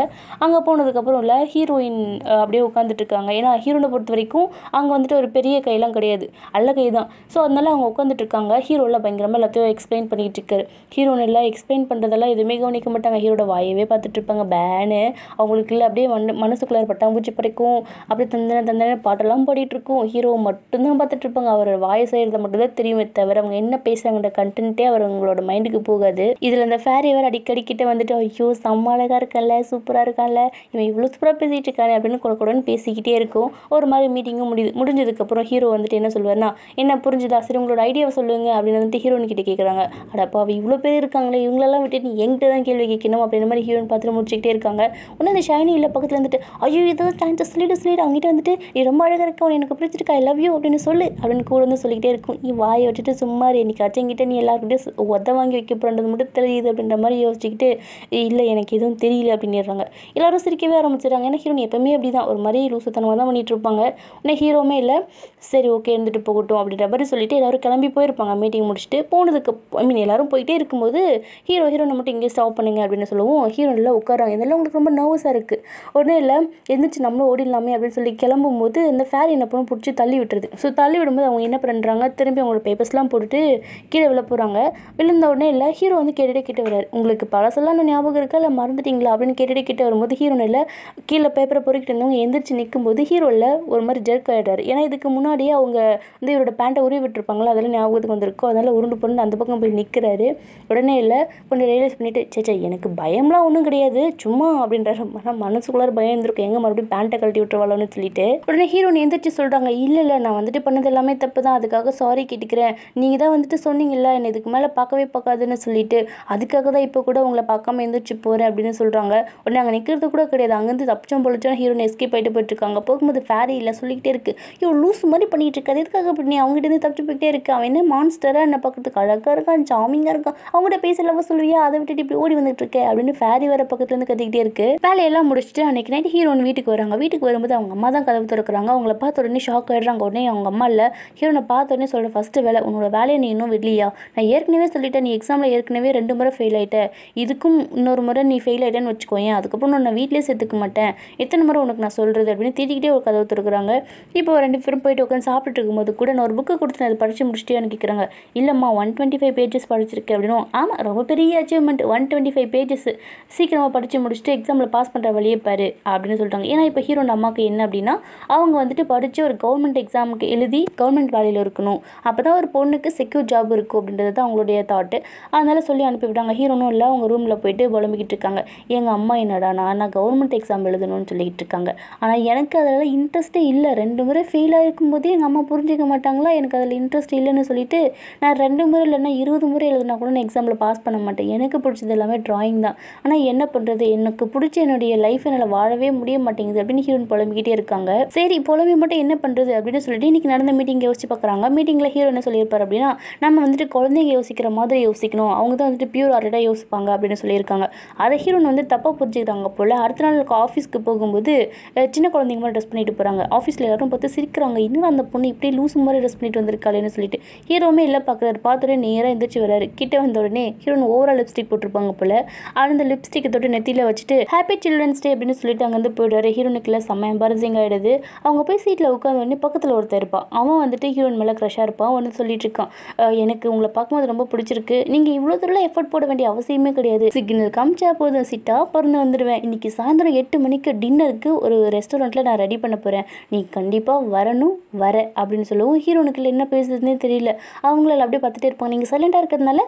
அங்கே போனதுக்கப்புறம் இல்லை ஹீரோயின் அப்படியே உட்காந்துட்டு இருக்காங்க. ஏன்னா ஹீரோனை பொறுத்த வரைக்கும் அங்கே வந்துட்டு ஒரு பெரிய கையெல்லாம் கிடையாது. அல்ல கை தான். ஸோ அதனால அவங்க உட்காந்துட்டு இருக்காங்க. ஹீரோவில் பயங்கரமாக எல்லாத்தையும் எக்ஸ்பிளைன் பண்ணிகிட்டு இருக்காரு. ஹீரோன் எல்லாம் எக்ஸ்பிளைன் பண்ணுறதெல்லாம் எதுவுமே கவனிக்க மாட்டாங்க. ஹீரோட வாயவே பார்த்துட்டு இருப்பாங்க. பேனு அவங்களுக்கு இல்லை அப்படியே மண் மனசுக்குள்ளே பட்டாம்பூச்சி பறிக்கும் அப்படி தந்தன தந்தன பாட்டெல்லாம் பாடிட்டுருக்கும். ஹீரோ மட்டும்தான் பார்த்துட்டு இருப்பாங்க அவர் வாய்ஸ் செய்கிறத மட்டும்தான் தெரியுமே தவிர அவங்க என்ன பேசுகிறாங்கன்ற கண்டென்ட்டே அவர் அவங்களோட மைண்டுக்கு போகாது. இதில் இந்த ஃபேரி வேறு அடிக்கடி கிட்ட வந்துட்டு ஐயோ செம்ம அழகாக இருக்கல சூப்பராக இருக்கான்ல இவன் இவ்வளோ சூப்பராக பேசிகிட்டு இருக்கானே அப்படின்னு கூட கூடன்னு பேசிக்கிட்டே இருக்கும். ஒரு மாதிரி மீட்டிங்கும் முடியுது முடிஞ்சதுக்கப்புறம் ஹீரோ வந்துட்டு என்ன சொல்லுவார்னா என்ன புரிஞ்சுதா? சரி உங்களோட ஐடியாவை சொல்லுங்க அப்படின்னு வந்துட்டு ஹீரோனு கிட்ட கேட்குறாங்க அடப்பா அவள் இவ்வளோ பேர் இருக்காங்களே இவங்களெல்லாம் விட்டுட்டு நீ என்கிட்ட தான் கேள்வி கேட்கணும் அப்படின்ற மாதிரி ஹீரோன் பார்த்துட்டு முடிச்சுக்கிட்டே இருக்காங்க. ஒன்று அந்த ஷைனி இல்லை பக்கத்தில் வந்துட்டு ஐயோ இதை சான்ஸ் சொல்லிட்டு சொல்லிட்டு அவங்ககிட்ட வந்துட்டு நீ ரொம்ப அழகாக இருக்க உனக்கு எனக்கு பிடிச்சிருக்கா ஐ லவ் யூ அப்படின்னு சொல்லு அப்படின்னு கூட வந்து சொல்லிக்கிட்டே இருக்கும். நீ வாயை வச்சுட்டு சும்மா இரு. என்னைக்காச்சும் என்கிட்ட நீ எல்லாருக்கிட்டே உத வாங்கி வைக்க போகிறது மட்டும் தெரியுது அப்படின்ற மாதிரி யோசிச்சுக்கிட்டு இல்லை எனக்கு எதுவும் தெரியல அப்படின்னுறாங்க எல்லாரும் சிரிக்கவே ஆரம்பிச்சிடுறாங்க. ஏன்னா ஹீரோன் எப்பவுமே அப்படி தான் ஒரு மாதிரி லூசுத்தனமாக தான் பண்ணிட்டு இருப்பாங்க உடனே ஹீரோவுமே இல்லை சரி ஓகே இருந்துட்டு போகட்டும் அப்படின்ற மாதிரி சொல்லிட்டு எல்லாரும் கிளம்பி போயிருப்பாங்க. மீட்டிங் முடிச்சுட்டு போனதுக்கு ஐ மீன் எல்லாரும் போயிட்டே இருக்கும்போது ஹீரோ ஹீரோனை மட்டும் இங்கே ஸ்டாப் பண்ணுங்க அப்படின்னு சொல்லவும். ஹீரோ நல்லா உட்காராங்க இதெல்லாம் உங்களுக்கு ரொம்ப நர்வஸாக இருக்குது உடனே இல்லை எந்திரிச்சு நம்மளும் ஓடிடலாமே அப்படின்னு சொல்லி கிளம்பும்போது இந்த ஃபேர் என்ன பண்ணும் பிடிச்சி தள்ளி விட்டுருது. ஸோ தள்ளி விடும்போது அவங்க என்ன பண்ணுறாங்க திரும்பி அவங்களோட பேப்பர்ஸ்லாம் போட்டுட்டு கீழே விழ போகிறாங்க விழுந்த உடனே இல்லை ஹீரோ வந்து கேட்டுகிட்டே கிட்ட வராரு உங்களுக்கு பழசெல்லாம் இன்னும் ஞாபகம் இருக்கா? இல்லை மறந்துட்டீங்களா? அப்படின்னு கேட்டுகிட்டே கிட்ட வரும்போது ஹீரோ இல்லை கீழே பேப்பரை பொறுக்கிட்டு இருந்தவங்க எந்திரிச்சு நிற்கும்போது ஹீரோவில் ஒரு மாதிரி ஜெர்க் ஆகிடுறாரு ஏன்னா இதுக்கு முன்னாடியே அவங்க வந்து இவரோட பேண்ட்டை உருவி விட்டுருப்பாங்களா அதெல்லாம் ஞாபகத்துக்கு வந்திருக்கும். அதனால் உருண்டு பொருண்டு அந்த பக்கம் போய் நிற்கிறாரு உடனே இல்லை கொஞ்சம் ரியலைஸ் பண்ணிட்டு சேச்சா எனக்கு பயம்லாம் ஒன்றும் கிடையாது. சும்மா அப்படின்றாரு ஆனால் மனசுக்குள்ளார பயம் இருந்திருக்கும் எங்கே மறுபடியும் பேண்ட்டை கழட்டி விட்டுருவாளோன்னு சொல்லிட்டு. உடனே ஹீரோன் எந்திரிச்சு சொல்கிறாங்க இல்லை இல்லை நான் வந்துட்டு பண்ணது எல்லாமே தப்பு தான் அதுக்காக சாரி கேட்டுக்கிறேன். நீங்கள் தான் வந்துட்டு சொன்னீங்கல்ல என்னை இதுக்கு மேலே பார்க்கவே பார்க்காதுன்னு சொல்லிட்டு. அதுக்காக தான் இப்போ கூட உங்களை பார்க்காம எந்திரிச்சு போகிறேன் அப்படின்னு சொல்கிறாங்க உடனே அங்கே நிற்கிறது கூட கிடையாது. அங்கேருந்து தப்பிச்சோம் பொழிச்சோம் ஹீரோன் எஸ்கேப் ஆகிட்டு போயிட்டுருக்காங்க. போகும்போது ஃபேரி இல்லை சொல்லிக்கிட்டே இருக்குது ஐயோ லூஸ் மாதிரி பண்ணிகிட்டு இருக்காது எதுக்காக அப்படி நீ அவங்ககிட்ட தப்பிச்சு போயிட்டே இருக்கு? அவன் என்ன மான்ஸ்டராக என்ன பார்க்கறதுக்கு அழகாக இருக்கான் சாமிங்காக இருக்கான். அவங்ககிட்ட பேசலாம் சொல்லுவியா? அதை விட்டுட்டு இப்படி ஓடி வந்துட்டு இருக்கே அப்படின்னு ஃபேரி வர பக்கத்துலேருந்து கத்திக்கிட்டே இருக்கு. வேலையெல்லாம் முடிச்சுட்டு அன்னைக்கு நைட்டு ஹீரோயின் வீட்டுக்கு வராங்க. வீட்டுக்கு வரும்போது அவங்க அம்மா தான் கதவு திறக்கிறாங்க. அவங்கள பார்த்த உடனே ஷாக் ஆயிடுறாங்க. உடனே அவங்க அம்மா இல்லை ஹீரோனை பார்த்த உடனே சொல்கிற ஃபஸ்ட்டு வேலை உன்னோட வேலையை நீ இன்னும் விடலையா? நான் ஏற்கனவே சொல்லிட்டேன். நீ எக்ஸாமில் ஏற்கனவே ரெண்டு முறை ஃபெயில் ஆகிட்டேன் இதுக்கும் இன்னொரு முறை நீ ஃபெயில் ஆகிட்டேன்னு வச்சுக்கோயேன். அதுக்கப்புறம் நான் வீட்டிலே சேர்த்துக்க மாட்டேன். எத்தனை முறை உனக்கு நான் சொல்கிறது அப்படின்னு திட்டிக்கிட்டே ஒரு கதவு திறக்கிறாங்க. இப்போ ரெண்டு பேரும் போயிட்டு உட்காந்து சாப்பிட்டுட்டு இருக்கும்போது கூட நான் ஒரு புக்கு கொடுத்து நான் அதை படித்து முடிச்சிட்டேன்னு கேட்குறாங்க இல்லைம்மா ஒன் டுவெண்ட்டி ஃபைவ் பேஜஸ் படிச்சிருக்கேன். அப்படின்னும். ஆமாம் ரொம்ப பெரிய achievement one twenty five pages சீக்கிரமாக படித்து முடிச்சுட்டு எக்ஸாமில் பாஸ் பண்ணுற வழியே பாரு. அப்படின்னு சொல்லிட்டாங்க. ஏன்னா இப்போ ஹீரோட அம்மாவுக்கு என்ன அப்படின்னா அவங்க வந்துட்டு படித்து ஒரு கவர்மெண்ட் எக்ஸாமுக்கு எழுதி கவர்மெண்ட் வேலையில் இருக்கணும். அப்போ தான் ஒரு பொண்ணுக்கு செக்யூர் ஜாப் இருக்கும் அப்படின்றது தான் அவங்களுடைய தாட்டு அதனால சொல்லி அனுப்பிவிட்டாங்க ஹீரோனும் இல்லை அவங்க ரூமில் போயிட்டு புலம்பிக்கிட்டு இருக்காங்க. எங்கள் அம்மா என்னடா நான் நான் கவர்மெண்ட் எக்ஸாம் எழுதணும்னு சொல்லிக்கிட்டு இருக்காங்க. ஆனால் எனக்கு அதில் இன்ட்ரெஸ்ட்டே இல்லை. ரெண்டு முறை ஃபெயிலாக இருக்கும்போதே எங்கள் அம்மா புரிஞ்சிக்க மாட்டாங்களா? எனக்கு அதில் இன்ட்ரெஸ்ட் இல்லைன்னு சொல்லிட்டு நான் ரெண்டு முறை இல்லைன்னா இருபது முறை எழுதினா கூட நான் எக்ஸாமில் பாஸ் பண்ண மாட்டேன். எனக்கு பிடிச்சது எல்லாமே ட்ராயிங் தான். ஆனால் என்ன பண்ணுறது எனக்கு பிடிச்ச என்னுடைய லைஃப் என்னால் வாழவே முடிய மாட்டேங்குது அப்படின்னு ஹீரோயின் புலம்பிக்கிட்டே இருக்காங்க. சரி புலம்பி மட்டும் என்ன பண்ணுறது அப்படின்னு சொல்லிட்டு இன்றைக்கி நடந்த மீட்டிங் யோசிச்சு பார்க்குறாங்க. மீட்டிங்கில் ஹீரோ என்ன சொல்லியிருப்பார் அப்படின்னா நம்ம வந்துட்டு குழந்தைங்க யோசிக்கிற மாதிரி யோசிக்கணும். அவங்க தான் வந்துட்டு பியூர் ஆர்டடாக யோசிப்பாங்க அப்படின்னு சொல்லியிருக்காங்க. அதை ஹீரோன் வந்து தப்பாக புரிஞ்சுக்கிறாங்க போல். அடுத்த நாள் ஆஃபீஸ்க்கு போகும்போது சின்ன குழந்தைங்க மாதிரி ட்ரெஸ் பண்ணிட்டு போகிறாங்க ஆஃபீஸில் எல்லாரும் பார்த்து சிரிக்கிறாங்க. இன்னும் அந்த பொண்ணு இப்படி லூஸ் மாதிரி ட்ரெஸ் பண்ணிட்டு வந்திருக்காளேன்னு சொல்லிட்டு. ஹீரோவுமே இல்லை பார்க்குறாரு. பார்த்துட்டு நேராக எந்திரிச்சு வராரு கிட்ட வந்த உடனே ஹீரோன் ஓவரால் லிப்ஸ்டிக் போட்டிருப்பாங்க போல். அந்த லிப்ஸ்டிக்கை தொட்டு நெத்தியில் வச்சுட்டு ஹாப்பி சில்ட்ரன்ஸ் டே அப்படின்னு சொல்லிட்டு அங்கேருந்து போயிடுவார். ஹீரோனுக்குள்ள செம்ம எம்பாரசிங் ஆகிடுது அவங்க போய் சீட்டில் உட்காந்து உடனே பக்கத்தில் ஒருத்தர் இருப்பான். அவன் வந்துட்டு ஹீரோயின் மேலே க்ரஷாக இருப்பான். ஒன்று சொல்லிட்டு இருக்கான் எனக்கு உங்களை பார்க்கும்போது ரொம்ப பிடிச்சிருக்கு. நீங்கள் இவ்வளோ தூரம் எஃபர்ட் போட வேண்டிய அவசியமே கிடையாது. சிக்னல் காமிச்சா போதும் சிட்டா பிறந்து வந்துடுவேன் இன்னைக்கு சாயந்தரம் எட்டு மணிக்கு டின்னருக்கு ஒரு ரெஸ்டாரண்ட்டில் நான் ரெடி பண்ண போகிறேன் நீ கண்டிப்பாக வரணும் வர அப்படின்னு சொல்லவும் ஹீரோனுக்குள்ள என்ன பேசுறதுனே தெரியல. அவங்களால அப்படியே பார்த்துட்டே இருப்பாங்க. நீங்கள் சைலண்டாக இருக்கிறதுனால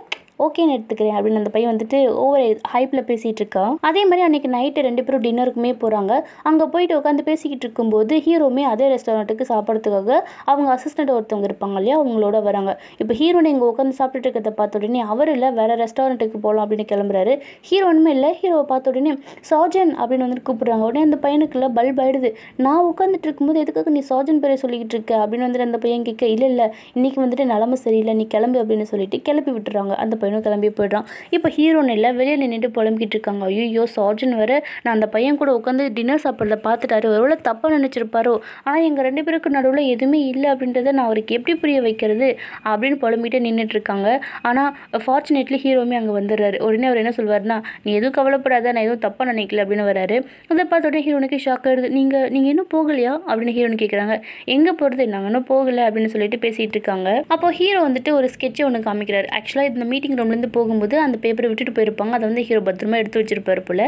ஓகேன்னு எடுத்துக்கிறேன் அப்படின்னு அந்த பையன் வந்துட்டு ஓவர் ஹைப்பில் பேசிகிட்டு இருக்கான். அதே மாதிரி அன்றைக்கி நைட்டு ரெண்டு பேரும் டின்னருக்குமே போகிறாங்க அங்கே போயிட்டு உட்காந்து பேசிக்கிட்டு இருக்கும்போது ஹீரோமே அதே ரெஸ்டாரண்ட்டுக்கு சாப்பிட்றதுக்காக அவங்க அசிஸ்டண்ட் ஒருத்தவங்க இருப்பாங்க இல்லையா அவங்களோட வராங்க. இப்போ ஹீரோனை இங்கே உட்காந்து சாப்பிட்டுட்டு இருக்கிறத பார்த்த உடனே அவர் இல்லை வேறு ரெஸ்டாரண்ட்டுக்கு போகலாம் அப்படின்னு கிளம்புறாரு. ஹீரோனுமே இல்லை ஹீரோவை பார்த்த உடனே சார்ஜன் அப்படின்னு வந்துட்டு கூப்பிட்றாங்க. உடனே அந்த பையனுக்குள்ள பல்ப் ஆயிடுது. நான் உட்காந்துட்டு இருக்கும்போது எதுக்காக நீ சார்ஜன் பேரை சொல்லிக்கிட்டு இருக்க? அப்படின்னு வந்துட்டு அந்த பையன் கேட்க இல்லை இல்லை இன்னைக்கு வந்துட்டு நிலமை சரியில்லை நீ கிளம்பு அப்படின்னு சொல்லிட்டு கிளப்பி விட்டுறாங்க அந்த பையன். பையனும் கிளம்பி போயிடுறான். இப்போ ஹீரோன் இல்லை வெளியில் நின்றுட்டு புலம்பிக்கிட்டு இருக்காங்க. ஐயோ சார்ஜன் வேற. நான் அந்த பையன் கூட உட்காந்து டின்னர் சாப்பிட்றத பார்த்துட்டாரு எவ்வளோ தப்பாக நினச்சிருப்பாரோ. ஆனால் எங்கள் ரெண்டு பேருக்கு நடுவில் எதுவுமே இல்லை அப்படின்றத நான் அவருக்கு எப்படி புரிய வைக்கிறது அப்படின்னு புலம்பிகிட்டே நின்றுட்டுருக்காங்க ஆனால் ஃபார்ச்சுனேட்லி ஹீரோவுமே அங்கே வந்துடுறாரு. உடனே அவர் என்ன சொல்வார்னா நீ எதுவும் கவலைப்படாத நான் எதுவும் தப்பாக நினைக்கல அப்படின்னு வராரு. அதை பார்த்த உடனே ஹீரோனுக்கு ஷாக் ஆகிடுது நீங்கள் நீங்கள் இன்னும் போகலையா? அப்படின்னு ஹீரோனு கேட்குறாங்க எங்கே போகிறது நாங்கள் இன்னும் போகலை அப்படின்னு சொல்லிட்டு பேசிகிட்டு இருக்காங்க. அப்போ ஹீரோ வந்துட்டு ஒரு ஸ்கெட்சை ஒன்று காமிக்கிறார். ஆக்சுவலாக இந்த மீட்டிங் ரூம்லேருந்து போகும்போது அந்த பேப்பரை விட்டுட்டு போயிருப்பாங்க. அதை வந்து ஹீரோ பத்திரமா எடுத்து வச்சிருப்பாரு போல.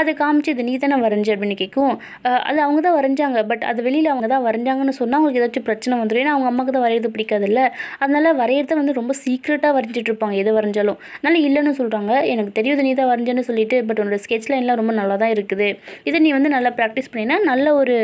அதை காமிச்சு இது நீ தானே வரைஞ்ச? அப்படின்னு கேட்கும். அது அவங்க தான் வரைஞ்சாங்க. பட் அது வெளியில் அவங்க தான் வரைஞ்சாங்கன்னு சொன்னால் அவங்களுக்கு ஏதாச்சும் பிரச்சனை வந்துடும் ஏன்னா அவங்க அம்மாவுக்கு தான் வரையிறது பிடிக்காதுல்ல. அதனால வரையறத வந்து ரொம்ப சீக்ரெட்டாக வரைஞ்சிட்டு இருப்பாங்க. எது வரைஞ்சாலும். அதனால இல்லைன்னு சொல்கிறாங்க எனக்கு தெரியுது நீ தான் வரைஞ்சேன்னு சொல்லிட்டு பட் உன்னோட ஸ்கெட்ச் லைன்லாம் ரொம்ப நல்லா தான் இருக்குது. இதை நீ வந்து நல்லா ப்ராக்டிஸ் பண்ணினா நல்ல ஒரு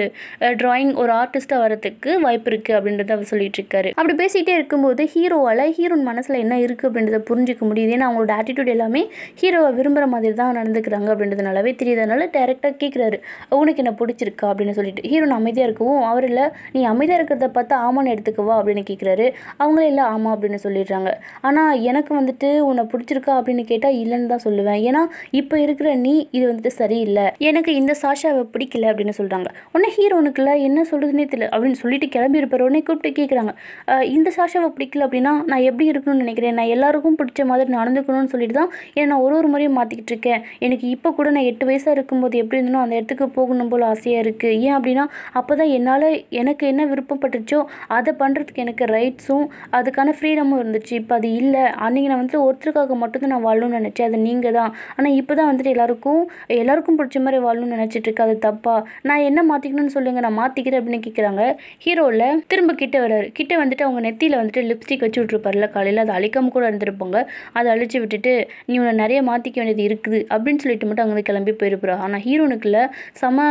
ட்ராயிங் ஒரு ஆர்டிஸ்ட்டாக வரதுக்கு வாய்ப்பு இருக்குது அப்படின்றத அவர் சொல்லிட்டு இருக்காரு. அப்படி பேசிகிட்டே இருக்கும்போது ஹீரோவால் ஹீரோன் மனசில் என்ன இருக்குது அப்படின்றத புரிஞ்சுக்கும் முடியுது. ஏன்னா அவங்களோட ஆட்டிடியூட் எல்லாமே ஹீரோவை விரும்புகிற மாதிரி தான் நடந்துக்கிறாங்க அப்படின்றதுனாலவே தெரியுதனால டேரெக்டாக கேட்குறாரு உனக்கு என்ன பிடிச்சிருக்கா? அப்படின்னு சொல்லிட்டு. ஹீரோன் அமைதியாக இருக்கவும் அவர் இல்லை நீ அமைதியாக இருக்கிறத பார்த்தா ஆமான்னு எடுத்துக்கவா அப்படின்னு கேட்குறாரு அவங்களே இல்லை ஆமாம் அப்படின்னு சொல்லிடுறாங்க. ஆனால் எனக்கு வந்துட்டு உன்னை பிடிச்சிருக்கா அப்படின்னு கேட்டால் இல்லைன்னு தான் சொல்லுவேன். ஏன்னா இப்போ இருக்கிற நீ இது வந்துட்டு சரியில்லை. எனக்கு இந்த சாஷாவை பிடிக்கல அப்படின்னு சொல்கிறாங்க உடனே ஹீரோனுக்குள்ள என்ன சொல்கிறதுனே தெரியல அப்படின்னு சொல்லிட்டு கிளம்பி இருப்பார் உடனே கூப்பிட்டு கேட்குறாங்க இந்த சாஷாவை பிடிக்கல அப்படின்னா நான் எப்படி இருக்கணும்னு நினைக்கிறேன்? நான் எல்லாருக்கும் பிடிச்ச மாதிரி நடந்துக்கணும்னு சொல்லிட்டு தான் ஏன்னா நான் ஒரு ஒரு முறையும் மாற்றிக்கிட்டு இருக்கேன். எனக்கு இப்போ கூட நான் எட்டு வயசாக இருக்கும்போது எப்படி இருந்தனோ அந்த இடத்துக்கு போகணும் போல் ஆசையாக இருக்குது ஏன் அப்படின்னா அப்போ தான் என்னால் எனக்கு என்ன விருப்பப்பட்டுச்சோ அதை பண்ணுறதுக்கு எனக்கு ரைட்ஸும் அதுக்கான ஃப்ரீடமும் இருந்துச்சு. இப்போ அது இல்லை. அன்றைக்கி நான் வந்துட்டு ஒருத்தருக்காக மட்டும்தான் நான் வாழணும்னு நினச்சேன். அது நீங்கள் தான். ஆனால் இப்போ தான் வந்துட்டு எல்லாருக்கும் எல்லாருக்கும் பிடிச்ச மாதிரி வாழணும்னு நினச்சிட்டு இருக்கு. அது தப்பா? நான் என்ன மாற்றிக்கணும்னு சொல்லுங்கள் நான் மாற்றிக்கிறேன் அப்படின்னு கேட்குறாங்க ஹீரோவில் திரும்ப கிட்ட வர்றாரு. கிட்ட வந்துட்டு அவங்க நெத்தியில் வந்துட்டு லிப்ஸ்டிக் வச்சு விட்ருப்பார்ல காலையில். அது அழிக்காம கூட இருந்திருப்பாங்க. அதை அழிச்சு விட்டுட்டு நீ உன்னை நிறைய மாற்றிக்க வேண்டியது இருக்குது அப்படின்னு சொல்லிட்டு மட்டும் அங்கே கிளம்பி போயிருப்பா. ஆனால் ஹீரோனுக்குள்ள செம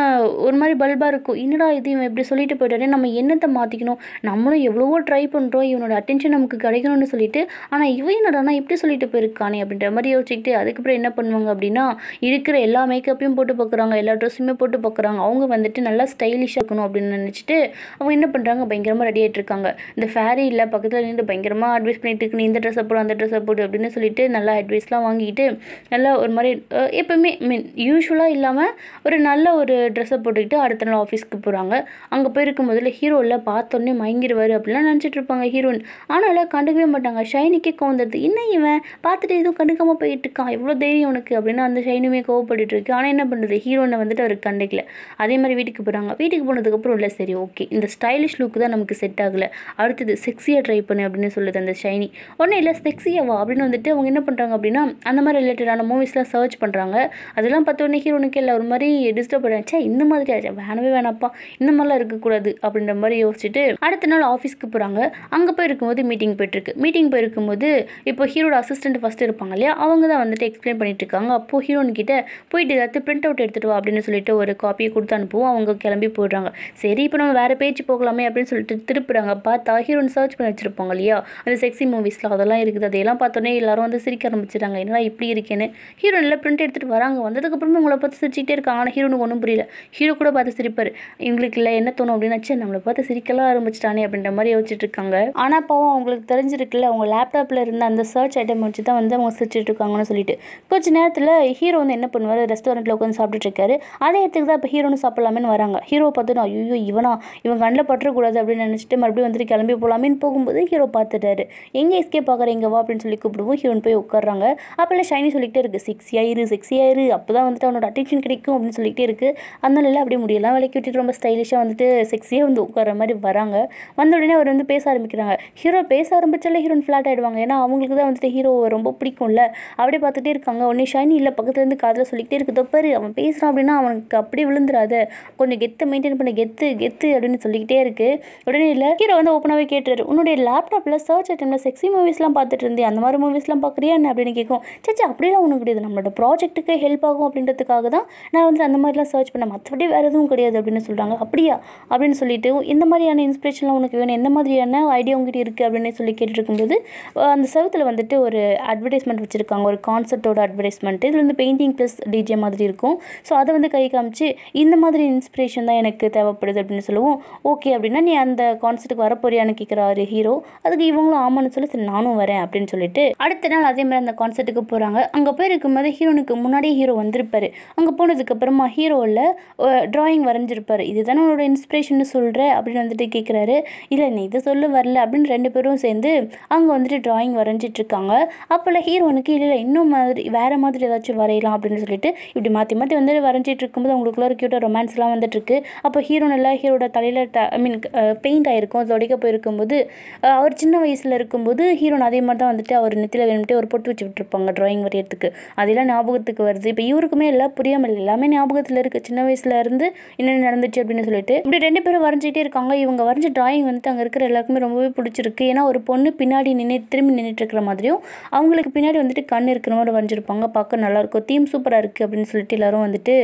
ஒரு மாதிரி பல்பாக இருக்கும். என்னடா இது? இவன் இப்படி சொல்லிட்டு போயிட்டாரு நம்ம என்னத்தை மாற்றிக்கணும் நம்மளும் எவ்வளவோ ட்ரை பண்ணுறோம் இவனோட அட்டென்ஷன் நமக்கு கிடைக்கணும்னு சொல்லிட்டு ஆனால் இவன் என்னடானா இப்படி சொல்லிட்டு போயிருக்கானே அப்படின்ற மாதிரி யோசிச்சுக்கிட்டு அதுக்கப்புறம் என்ன பண்ணுவாங்க அப்படின்னா இருக்கிற எல்லா மேக்கப்பையும் போட்டு பார்க்குறாங்க எல்லா ட்ரெஸ்ஸுமே போட்டு பார்க்குறாங்க அவங்க வந்துட்டு நல்லா ஸ்டைலிஷாக இருக்கணும் அப்படின்னு நினச்சிட்டு அவங்க என்ன பண்ணுறாங்க பயங்கரமாக ரெடி ஆகிட்டு இருக்காங்க. இந்த ஃபேரி இல்லை பக்கத்தில் நின்று பயங்கரமாக அட்வைஸ் பண்ணிட்டு இருக்கு. நீ இந்த ட்ரெஸ்ஸை போடு அந்த ட்ரெஸ்ஸை போடு அப்படின்னு அப்படின்னு சொல்லிட்டு நல்லா அட்வைஸ்லாம் வாங்கிட்டு நல்லா ஒரு மாதிரி அஹ், எப்பவுமே மீன் யூஸ்வலாக இல்லாமல் ஒரு நல்ல ஒரு ட்ரெஸ்ஸை போட்டுக்கிட்டு அடுத்த நாள் ஆஃபீஸ்க்கு போகிறாங்க அங்கே போயிருக்கும் போதில் ஹீரோவில் பார்த்தோன்னே மயங்கிடுவார் அப்படிலாம் நினச்சிட்டு இருப்பாங்க ஹீரோயின் ஆனால் கண்டுக்கவே மாட்டாங்க. ஷைனிக்கே கோந்துடுது என்ன இவன்? பார்த்துட்டு எதுவும் கண்டுக்காமல் போயிட்டு இருக்கான் எவ்வளோ தைரியம் உனக்கு. அப்படின்னு அந்த ஷைனுமே கோவப்பட்டு இருக்கு ஆனால் என்ன பண்ணுறது ஹீரோனை வந்துட்டு அவருக்கு கண்டுக்கல. அதே மாதிரி வீட்டுக்கு போகிறாங்க வீட்டுக்கு போனதுக்கப்புறம் இல்லை சரி ஓகே இந்த ஸ்டைலிஷ் லுக் தான் நமக்கு செட் ஆகலை. அடுத்தது செக்ஸியாக ட்ரை பண்ணு அப்படின்னு சொல்லுது அந்த ஷைனி. உடனே இல்லை செக்ஸியாவா அப்படின்னு வந்துட்டு அவங்க என்ன பண்ணுறாங்க அப்படின்னா அந்த மாதிரி ரிலேட்டடான மூவிஸ்லாம் சர்ச் பண்ணுறாங்க அதெல்லாம் பார்த்தோன்னே உடனே ஹீரோனுக்கு இல்லை ஒரு மாதிரி டிஸ்டர்ப் ஆச்சா இந்த மாதிரி ஆச்சா வேணவே வேணாப்பா இந்த மாதிரிலாம் இருக்கக்கூடாது அப்படின்ற மாதிரி யோசிச்சுட்டு அடுத்த நாள் ஆஃபீஸ்க்கு போகிறாங்க அங்கே போய் இருக்கும்போது மீட்டிங் போயிட்டுருக்கு. மீட்டிங் போயிருக்கும்போது இப்போ ஹீரோட அசிஸ்டன்ட் ஃபஸ்ட்டு இருப்பாங்க இல்லையா? அவங்க தான் வந்துட்டு எக்ஸ்பிளைன் பண்ணிட்டு இருக்காங்க. அப்போது ஹீரோன் கிட்ட போயிட்டு ஏதாச்சும் பிரிண்ட் அவுட் எடுத்துகிட்டு வா அப்படின்னு சொல்லிட்டு ஒரு காப்பியை கொடுத்து அனுப்புவோம். அவங்க கிளம்பி போயிடுறாங்க. சரி இப்போ நம்ம வேறு பேஜ் போகலாமே அப்படின்னு சொல்லிட்டு திருப்புறாங்க. பார்த்தா ஹீரோன் சர்ச் பண்ணி வச்சிருப்பாங்க இல்லையா? அந்த செக்ஸி மூவிஸில் அதெல்லாம் இருக்குது. அதையெல்லாம் பார்த்தோன்னே எல்லாரும் வந்து சிரிக்க ஆரம்பிச்சிட்டாங்க. என்னடா இப்படி இருக்கேன்னு. ஹீரோ நல்லா பிரிண்ட் எடுத்துகிட்டு வராங்க. வந்ததுக்கப்புறமா உங்களை பார்த்து சிரிச்சிட்டே இருக்காங்க. ஆனால் ஹீரோனுக்கு ஒன்றும் புரியல. ஹீரோ கூட பார்த்து சிரிப்பார். இவங்களுக்கு இல்லை என்ன தோணும் அப்படின்னு வச்சு நம்மளை பார்த்து சிரிக்கலாம் ஆரம்பிச்சிட்டானே அப்படின்ற மாதிரி யோசிச்சுட்டு இருக்காங்க. ஆனால் பாவம் அவங்களுக்கு தெரிஞ்சிருக்குல்ல அவங்க லேப்டாப்பில் இருந்த அந்த சர்ச் ஐட்டம் வச்சு தான் வந்து அவங்க சிரிச்சிட்டு இருக்காங்கன்னு சொல்லிட்டு. கொஞ்ச நேரத்தில் ஹீரோ வந்து என்ன பண்ணுவார்? ரெஸ்டாரண்ட்டில் உட்காந்து சாப்பிட்டுட்டு இருக்காரு. அதே இடத்துக்கு தான் இப்போ ஹீரோனு சாப்பிடலாமேன்னு வராங்க. ஹீரோ பார்த்துட்டு ஐயோ இவனா இவன் கண்ணில் பற்றக்கூடாது அப்படின்னு நினச்சிட்டு மறுபடியும் வந்துட்டு கிளம்பி போகலாமேன்னு போகும்போது ஹீரோ பார்த்துட்டாரு. எங்கே எஸ்கே பார்க்குற இங்கே வா அப்படின்னு சொல்லி கூப்பிடுவோம். ஹீரோன் போய் உட்காடுறாங்க அப்போல்லாம் ஷைனி சொல்லிக்கிட்டே இருக்குது சிக்ஸ் ஆயிரு சிக்ஸ் ஆயிரு அப்போ தான் வந்துட்டு அவனோட அட்டென்ஷன் கிடைக்கும் அப்படின்னு சொல்லிகிட்டே இருக்குது அதனால இல்லை அப்படியே முடியலாம் விலைக்கு விட்டுட்டு ரொம்ப ஸ்டைலிஷாக வந்துட்டு செக்ஸியாக வந்து உட்கார மாதிரி வராங்க. வந்த உடனே அவர் வந்து பேச ஆரம்பிக்கிறாங்க. ஹீரோ பேச ஆரம்பித்தாலே ஹீரோன் ஃப்ளாட் ஆகிடுவாங்க ஏன்னா அவங்களுக்கு தான் வந்துட்டு ஹீரோ ரொம்ப பிடிக்கும்ல. அப்படியே பார்த்துட்டே இருக்காங்க. உடனே ஷைனி இல்லை பக்கத்துலேருந்து காதில் சொல்லிக்கிட்டே இருக்குது பாரு அவன் பேசுகிறான் அப்படின்னா அவனுக்கு அப்படியே விழுந்துடாத கொஞ்சம் கெத்து மெயின்டைன் பண்ண கெத்து கெத்து அப்படின்னு சொல்லிக்கிட்டே இருக்கு. உடனே இல்லை ஹீரோ வந்து ஓப்பனாகவே கேட்டுறாரு. உன்னுடைய லேப்டாப்பில் சர்ச் ஐட்டமில் செக்ஸி மூவிஸ்லாம் பார்த்துட்டு இருந்தேன். அந்த மாதிரி மூவிஸ்லாம் பார்க்குறியா என்ன அப்படின்னு கேட்கும். சச்சி அப்படிலாம் ஒன்றும் கிடையாது. நம்மளோட ப்ராஜெக்ட்டுக்கு ஹெல்ப் ஆகும் அப்படின்றதுக்காக தான் நான் வந்து அந்த மாதிரிலாம் சர்ச் பண்ணேன். மற்றபடி வேறு எதுவும் கிடையாது அப்படின்னு சொல்கிறாங்க அப்படியா? அப்படின்னு சொல்லிட்டு இந்த மாதிரியான இன்ஸ்பிரேஷன்லாம் உனக்கு வேணும் எந்த மாதிரியான ஐடியா உங்ககிட்ட இருக்குது அப்படின்னு சொல்லி கேட்டுருக்கும்போது அந்த செவத்தில் வந்துட்டு ஒரு அட்வர்டைஸ்மெண்ட் வச்சுருக்காங்க. ஒரு கான்செர்ட்டோட அட்வர்டைஸ்மெண்ட் இது வந்து பெயிண்டிங் ப்ளஸ் டிஜே மாதிரி இருக்கும். ஸோ அதை வந்து கை காமிச்சு இந்த மாதிரி இன்ஸ்பிரேஷன் தான் எனக்கு தேவைப்படுது அப்படின்னு சொல்லுவோம். ஓகே அப்படின்னா நீ அந்த கான்செர்ட்டுக்கு வரப்போறியான்னு கேட்குறாரு ஹீரோ அதுக்கு இவங்களும் ஆமான்னு சொல்லி சரி நானும் வரேன் அப்படின்னு சொல்லிட்டு அடுத்த நாள் அதே மாதிரி அந்த கான்சர்ட்டுக்கு போகிறாங்க அங்கே போய் இருக்கும்போது ஹீரோனுக்கு முன்னாடியே ஹீரோ வந்திருப்பார். அங்கே போனதுக்கப்புறமா ஹீரோவில் ட்ராயிங் வரைஞ்சிருப்பார். இதுதான் உன்னோட இன்ஸ்பிரேஷன் சொல்கிற அப்படின்னு வந்துட்டு கேட்குறாரு இல்லை நீ இதை சொல்ல வரல அப்படின்னு ரெண்டு பேரும் சேர்ந்து அங்கே வந்துட்டு ட்ராயிங் வரைஞ்சிட்ருக்காங்க அப்போல அப்போல்லாம் ஹீரோனுக்கு இல்லை இன்னும் மாதிரி வேறு மாதிரி ஏதாச்சும் வரையலாம் அப்படின்னு சொல்லிட்டு இப்படி மாற்றி மாற்றி வந்து வரைஞ்சிட்டு இருக்கும்போது அவங்களுக்குள்ள ஒரு க்யூட்டாக ரொமான்ஸ்லாம் வந்துட்டுருக்கு அப்போ ஹீரோ நல்லா ஹீரோட தலையில் ஐ மீன் பெயிண்ட் ஆகிருக்கும் தொடைக்க போயிருக்கும்போது அவர் சின்ன வயசில் இருக்கும்போது ஹீரோன் அதே மாதிரி தான் வந்துட்டு அவர் நெத்தியில் வேணும்ட்டே ஒரு பொட்டு வச்சு விட்டுருப்பாங்க ட்ராயிங் வரையறதுக்கு. அதெல்லாம் ஞாபகத்துக்கு வருது. இப்போ இவருக்குமே எல்லாம் புரியாமல் இல்லை. எல்லாமே ஞாபகத்தில் இருக்குது சின்ன வயசுல இருந்து என்னென்ன நடந்துச்சு அப்படின்னு சொல்லிட்டு. இப்படி ரெண்டு பேரும் வரைஞ்சிட்டே இருக்காங்க. இவங்க வரைஞ்ச ட்ராயிங் வந்துட்டு அங்கே இருக்கிற எல்லாருக்குமே ரொம்பவே பிடிச்சிருக்கு. ஏன்னா ஒரு பொண்ணு பின்னாடி நின்று திரும்பி நின்றுட்டு இருக்கிற மாதிரியும் அவங்களுக்கு பின்னாடி வந்துட்டு கண் இருக்கிற மாதிரி வரைஞ்சிருப்பாங்க. பார்க்க நல்லாயிருக்கும் தீம் சூப்பராக இருக்குது அப்படின்னு சொல்லிட்டு எல்லாரும் வந்துட்டு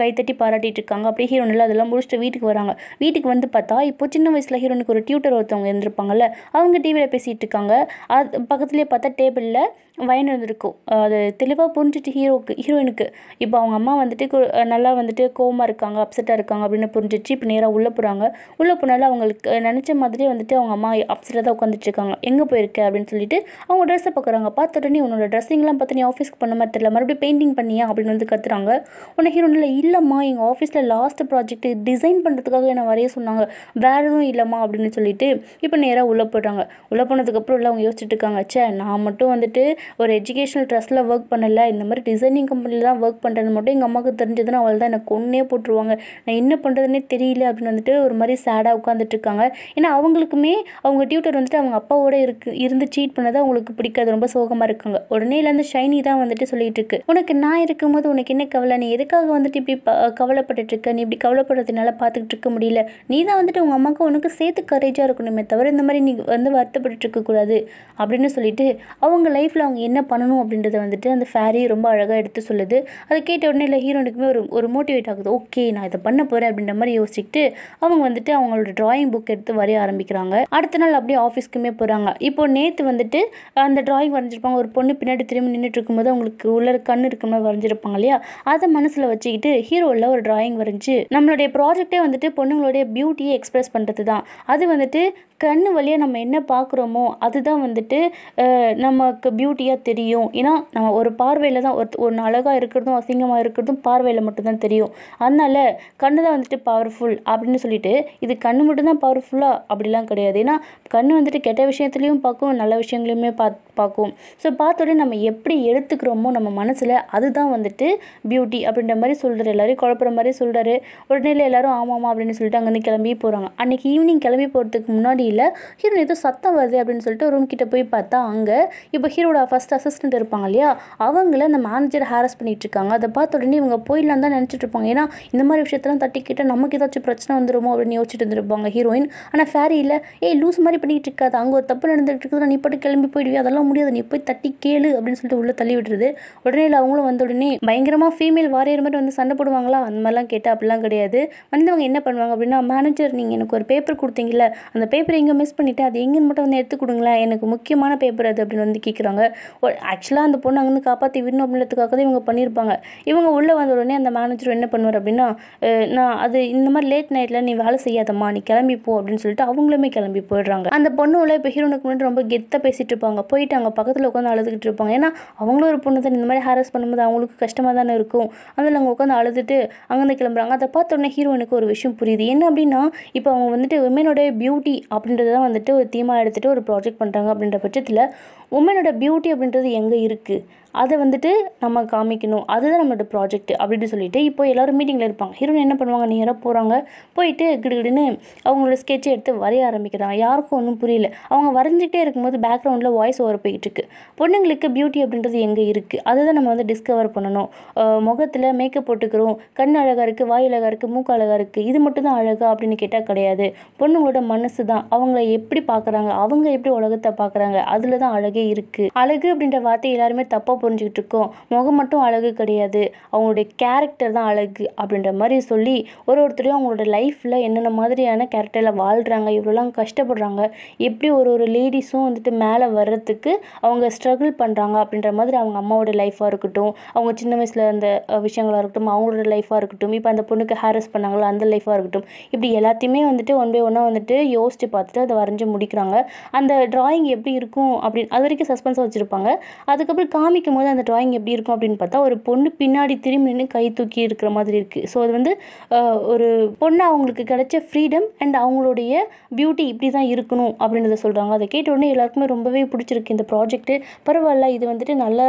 கைத்தட்டி பாராட்டிட்டு இருக்காங்க. அப்படியே ஹீரோன் எல்லாம் அதெல்லாம் முடிச்சுட்டு வீட்டுக்கு வராங்க. வீட்டுக்கு வந்து பார்த்தா இப்போ சின்ன வயசில் ஹீரோனுக்கு ஒரு டியூட்டர் ஒருத்தவங்க இருந்திருப்பாங்கல்ல அவங்க டிவியில் பேசிகிட்டு இருக்காங்க. அது பக்கத்துலேயே பார்த்தா டே டேபிளில் வயன் இருந்திருக்கும் அது தெளிவாக புரிஞ்சிச்சு ஹீரோக்கு ஹீரோயினுக்கு இப்போ அவங்க அம்மா வந்துட்டு கு- நல்லா வந்துட்டு கோமாக இருக்காங்க அப்செட்டாக இருக்காங்க அப்படின்னு புரிஞ்சிச்சு. இப்போ நேராக உள்ளே போகிறாங்க உள்ளே போனாலும் அவங்களுக்கு நினச்ச மாதிரியே வந்துட்டு அவங்க அம்மா அப்செட்டாக தான் உட்காந்துட்டு இருக்காங்க. எங்கே போயிருக்க? அப்படின்னு சொல்லிட்டு அவங்க ட்ரெஸ்ஸை பார்க்குறாங்க பார்த்த உடனே உன்னோட ட்ரெஸ்ஸிங்லாம் பார்த்து நீ ஆஃபீஸ்க்கு பண்ண மாதிரி தெரியல. மறுபடியும் பெயிண்டிங் பண்ணியா? அப்படின்னு வந்து கத்துறாங்க. உன்னை ஹீரோன் இல்லை இல்லைம்மா எங்கள் ஆஃபீஸில் லாஸ்ட் ப்ராஜெக்ட் டிசைன் பண்ணுறதுக்காக என்ன வரைய சொன்னாங்க. வேறு எதுவும் இல்லைம்மா அப்படின்னு சொல்லிட்டு இப்போ நேராக உள்ளே போயிடுறாங்க. உள்ளே போனதுக்கப்புறம் உள்ள அவங்க யோசிச்சுட்டு இருக்காங்க. சே நான் மட்டும் வந்துட்டு ஒரு எஜுகேஷனல் ட்ரஸ்ட்டில் ஒர்க் பண்ணல இந்த மாதிரி டிசைனிங் கம்பெனியில் தான் ஒர்க் பண்ணுறது மட்டும் எங்கள் அம்மாவுக்கு தெரிஞ்சதுன்னா அவள் தான் எனக்கு கொன்னே போட்டுருவாங்க. நான் என்ன பண்ணுறதுனே தெரியல அப்படின்னு வந்துட்டு ஒரு மாதிரி சேடாக உட்காந்துட்டு இருக்காங்க. ஏன்னா அவங்களுக்குமே அவங்க டியூட்டர் வந்துட்டு அவங்க அப்பாவோட இருக்கு இருந்து சீட் பண்ணதை அவங்களுக்கு பிடிக்காது ரொம்ப சோகமாக இருக்காங்க. உடனேலேருந்து ஷைனி தான் வந்துட்டு சொல்லிட்டு இருக்கு. உனக்கு நான் இருக்கும்போது உனக்கு என்ன கவலை? நீ எதுக்காக வந்துட்டு இப்படி கவலைப்பட்டுட்டு இருக்க? நீ இப்படி கவலைப்படுறதுனால பார்த்துக்கிட்டு இருக்க முடியல. நீ தான் வந்துட்டு உங்கள் அம்மாவுக்கு உனக்கு சேர்த்து கரேஜாக இருக்கணுமே தவிர இந்த மாதிரி நீ வந்து வருத்தப்பட்டு இருக்கக்கூடாது அப்படின்னு சொல்லிட்டு அவங்க லைஃப்பில் அவங்க என்ன பண்ணணும் அப்படின்றத வந்துட்டு அந்த ஃபேரி ரொம்ப அழகாக எடுத்து சொல்லுது. அதை கேட்ட உடனே இல்லை ஹீரோனுக்குமே ஒரு ஒரு மோட்டிவேட் ஆகுது. ஓகே நான் இதை பண்ண போகிறேன் அப்படின்ற மாதிரி யோசிச்சுட்டு அவங்க வந்துட்டு அவங்களோட ட்ராயிங் புக் எடுத்து வரைய ஆரம்பிக்கிறாங்க. அடுத்த நாள் அப்படியே ஆஃபீஸ்க்குமே போகிறாங்க இப்போ நேற்று வந்துட்டு அந்த ட்ராயிங் வரைஞ்சிருப்பாங்க. ஒரு பொண்ணு பின்னாடி திரும்பி நின்றுட்டு இருக்கும்போது அவங்களுக்கு உள்ள கண் இருக்க மாதிரி வரைஞ்சிருப்பாங்க இல்லையா? அதை மனசில் வச்சுக்கிட்டு ஹீரோவில் ஒரு ட்ராயிங் வரைஞ்சி நம்மளுடைய ப்ராஜெக்டே வந்துட்டு பொண்ணுங்களுடைய பியூட்டியை எக்ஸ்பிரஸ் பண்ணுறது தான் அது வந்துட்டு கண் வழியாக நம்ம என்ன பார்க்குறோமோ அதுதான் வந்துட்டு நமக்கு பியூட்டியாக தெரியும். ஏன்னா நம்ம ஒரு பார்வையில் தான் ஒரு ஒன்று அழகாக இருக்கிறதும் அசிங்கமாக இருக்கிறதும் பார்வையில் மட்டும்தான் தெரியும். அதனால கண்ணு தான் வந்துட்டு பவர்ஃபுல் அப்படின்னு சொல்லிட்டு இது கண் மட்டும்தான் பவர்ஃபுல்லாக அப்படிலாம் கிடையாது. ஏன்னா கண் வந்துட்டு கெட்ட விஷயத்துலையும் பார்க்கும் நல்ல விஷயங்களையுமே பார்த்து பார்க்கும். ஸோ பார்த்த உடனே நம்ம எப்படி எடுத்துக்கிறோமோ நம்ம மனசில் அதுதான் வந்துட்டு பியூட்டி அப்படின்ற மாதிரி சொல்கிறார் எல்லோரையும் குழப்புற மாதிரி சொல்கிறாரு உடனே எல்லாரும் ஆமாமா அப்படின்னு சொல்லிட்டு அங்கேருந்து கிளம்பி போகிறாங்க அன்றைக்கி ஈவினிங் கிளம்பி போகிறதுக்கு முன்னாடி இல்லை ஹீரோன் ஏதோ சத்தம் வருது அப்படின்னு சொல்லிட்டு ரூம் கிட்டே போய் பார்த்தா அங்கே இப்போ ஹீரோட ஃபஸ்ட் அசிஸ்டன்ட் இருப்பாங்க இல்லையா? அவங்கள அந்த மேனேஜர் ஹாரஸ் பண்ணிகிட்ருக்காங்க இருக்காங்க. அதை பார்த்த உடனே இவங்க போயிடலாம் தான் நினச்சிட்டு இருப்பாங்க. ஏன்னா இந்த மாதிரி விஷயத்தெல்லாம் தட்டிக்கிட்டால் நமக்கு ஏதாச்சும் பிரச்சனை வந்துருமோ அப்படின்னு யோசிச்சுட்டு இருந்திருப்பாங்க ஹீரோயின் ஆனால் ஃபேரி இல்லை ஏய் லூஸ் மாதிரி பண்ணிட்டு இருக்காது. அங்கே ஒரு தப்பு நடந்துகிட்டு இருக்குது நீ பாட்டு கிளம்பி போயிடுவியா? அதெல்லாம் முடியாது. நீ போய் தட்டி கேளு அப்படின்னு சொல்லிட்டு உள்ள தள்ளி விட்டுருது. உடனே இல்லை அவங்களும் வந்த உடனே பயங்கரமாக ஃபீமேல் வாரியர் மாதிரி வந்து சண்டை போடுவாங்களா? அந்த மாதிரிலாம் கேட்டால் அப்படிலாம் கிடையாது. வந்தவங்க என்ன பண்ணுவாங்க அப்படின்னா மேனேஜர் நீங்கள் எனக்கு ஒரு பேப்பர் கொடுத்தீங்கல்ல அந்த பேப்பர் எங்கே மிஸ் பண்ணிவிட்டு அது எங்கேன்னு மட்டும் வந்து எடுத்து கொடுங்களேன். எனக்கு முக்கியமான பேப்பர் அது அப்படின்னு வந்து கேட்குறாங்க ஆக்சுவலாக அந்த பொண்ணு அங்கேருந்து காப்பாற்றி விடணும் அப்படின்றதுக்காக தான் இவங்க பண்ணியிருப்பாங்க. இவங்க உள்ளே வந்த உடனே அந்த மேனேஜர் என்ன பண்ணுவார் அப்படின்னா நான் அது இந்த மாதிரி லேட் நைட்டில் நீ வேலை செய்யாதம்மா. நீ கிளம்பி போ அப்படின்னு சொல்லிட்டு அவங்களுமே கிளம்பி போயிடுறாங்க. அந்த பொண்ணு உள்ள இப்போ ஹீரோனுக்கு முன்னாடி ரொம்ப கெத்தாக பேசிட்டு இருப்பாங்க. போயிட்டு அங்கே பக்கத்தில் உட்காந்து அழுதுகிட்டு இருப்பாங்க. ஏன்னா அவங்களும் ஒரு பொண்ணு தான். இந்த மாதிரி ஹாரஸ் பண்ணும்போது அவங்களுக்கு கஷ்டமாக தானே இருக்கும். அதில் அவங்க உட்காந்து அழுதுட்டு அங்கேருந்து கிளம்புறாங்க. அதை பார்த்தோன்னே உடனே ஹீரோனுக்கு ஒரு விஷயம் புரியுது. என்ன அப்படின்னா இப்போ அவங்க வந்துட்டு உமனோட பியூட்டி அப்படின்றத தான் வந்துட்டு ஒரு தீமாக எடுத்துகிட்டு ஒரு ப்ராஜெக்ட் பண்ணுறாங்க அப்படின்ற பட்சத்தில் உமனோட பியூட்டி அப்படின்றது எங்கே இருக்குது அதை வந்துட்டு நம்ம காமிக்கணும். அதுதான் நம்மளோட ப்ராஜெக்ட் அப்படின்னு சொல்லிட்டு இப்போ எல்லாரும் மீட்டிங்கில் இருப்பாங்க. ஹீரோயின் என்ன பண்ணுவாங்க? நேராக போகிறாங்க போயிட்டு கிடுகிடுன்னு அவங்களோட ஸ்கெட்சை எடுத்து வரைய ஆரம்பிக்கிறாங்க. யாருக்கும் ஒன்றும் புரியல. அவங்க வரைஞ்சிட்டே இருக்கும்போது பேக்ரவுண்டில் வாய்ஸ் ஓவர் போயிட்டுருக்கு. பொண்ணுங்களுக்கு பியூட்டி அப்படின்றது எங்கே இருக்குது அதுதான் நம்ம வந்து டிஸ்கவர் பண்ணணும். முகத்தில் மேக்கப் போட்டுக்கிறோம். கண் அழகாக இருக்குது வாய் அழகாக இருக்குது மூக்கு அழகாக இருக்குது இது மட்டும் தான் அழகா அப்படின்னு கேட்டால் கிடையாது. பொண்ணுங்களோட மனசு தான். அவங்கள எப்படி பார்க்குறாங்க அவங்க எப்படி உலகத்தை பார்க்குறாங்க அதில் தான் அழகே இருக்குது அழகு அப்படின்ற வார்த்தை எல்லாருமே தப்பாக புரிஞ்சுக்கிட்டு இருக்கோம் முகம் மட்டும் அழகு கிடையாது. அவங்களுடைய கேரக்டர் தான் அழகு அப்படின்ற மாதிரி சொல்லி ஒரு ஒருத்தரையும் அவங்களோட லைஃப்பில் என்னென்ன மாதிரியான கேரக்டரில் வாழ்கிறாங்க இவ்வளோலாம் கஷ்டப்படுறாங்க எப்படி ஒரு ஒரு லேடிஸும் வந்துட்டு மேலே வர்றதுக்கு அவங்க ஸ்ட்ரகிள் பண்ணுறாங்க அப்படின்ற மாதிரி அவங்க அம்மாவோட லைஃப்பாக இருக்கட்டும் அவங்க சின்ன வயசில் அந்த விஷயங்களாக இருக்கட்டும் அவங்களோட லைஃபாக இருக்கட்டும் இப்போ அந்த பொண்ணுக்கு ஹாரஸ் பண்ணாங்களோ அந்த லைஃபாக இருக்கட்டும் இப்படி எல்லாத்தையுமே வந்துட்டு ஒன் பை ஒன்னாக வந்துட்டு யோசிச்சு பார்த்துட்டு அதை வரைஞ்சி முடிக்கிறாங்க. அந்த ட்ராயிங் எப்படி இருக்கும் அப்படின்னு அது வரைக்கும் சஸ்பென்ஸாக வச்சுருப்பாங்க. அதுக்கப்புறம் காமிக்கும் போது அந்த டிராயிங் எப்படி இருக்கும் அப்படின்னு பார்த்தா ஒரு பொண்ணு பின்னாடி திரும்பி நின்று கை தூக்கி இருக்கிற மாதிரி இருக்குது ஸோ அது வந்து ஒரு பொண்ணு அவங்களுக்கு கிடைச்ச ஃப்ரீடம் அண்ட் அவங்களுடைய பியூட்டி இப்படி தான் இருக்கணும் அப்படின்றத சொல்கிறாங்க அதை கேட்ட உடனே எல்லாருக்குமே ரொம்பவே பிடிச்சிருக்கு இந்த ப்ராஜெக்ட்டு பரவாயில்ல இது வந்துட்டு நல்ல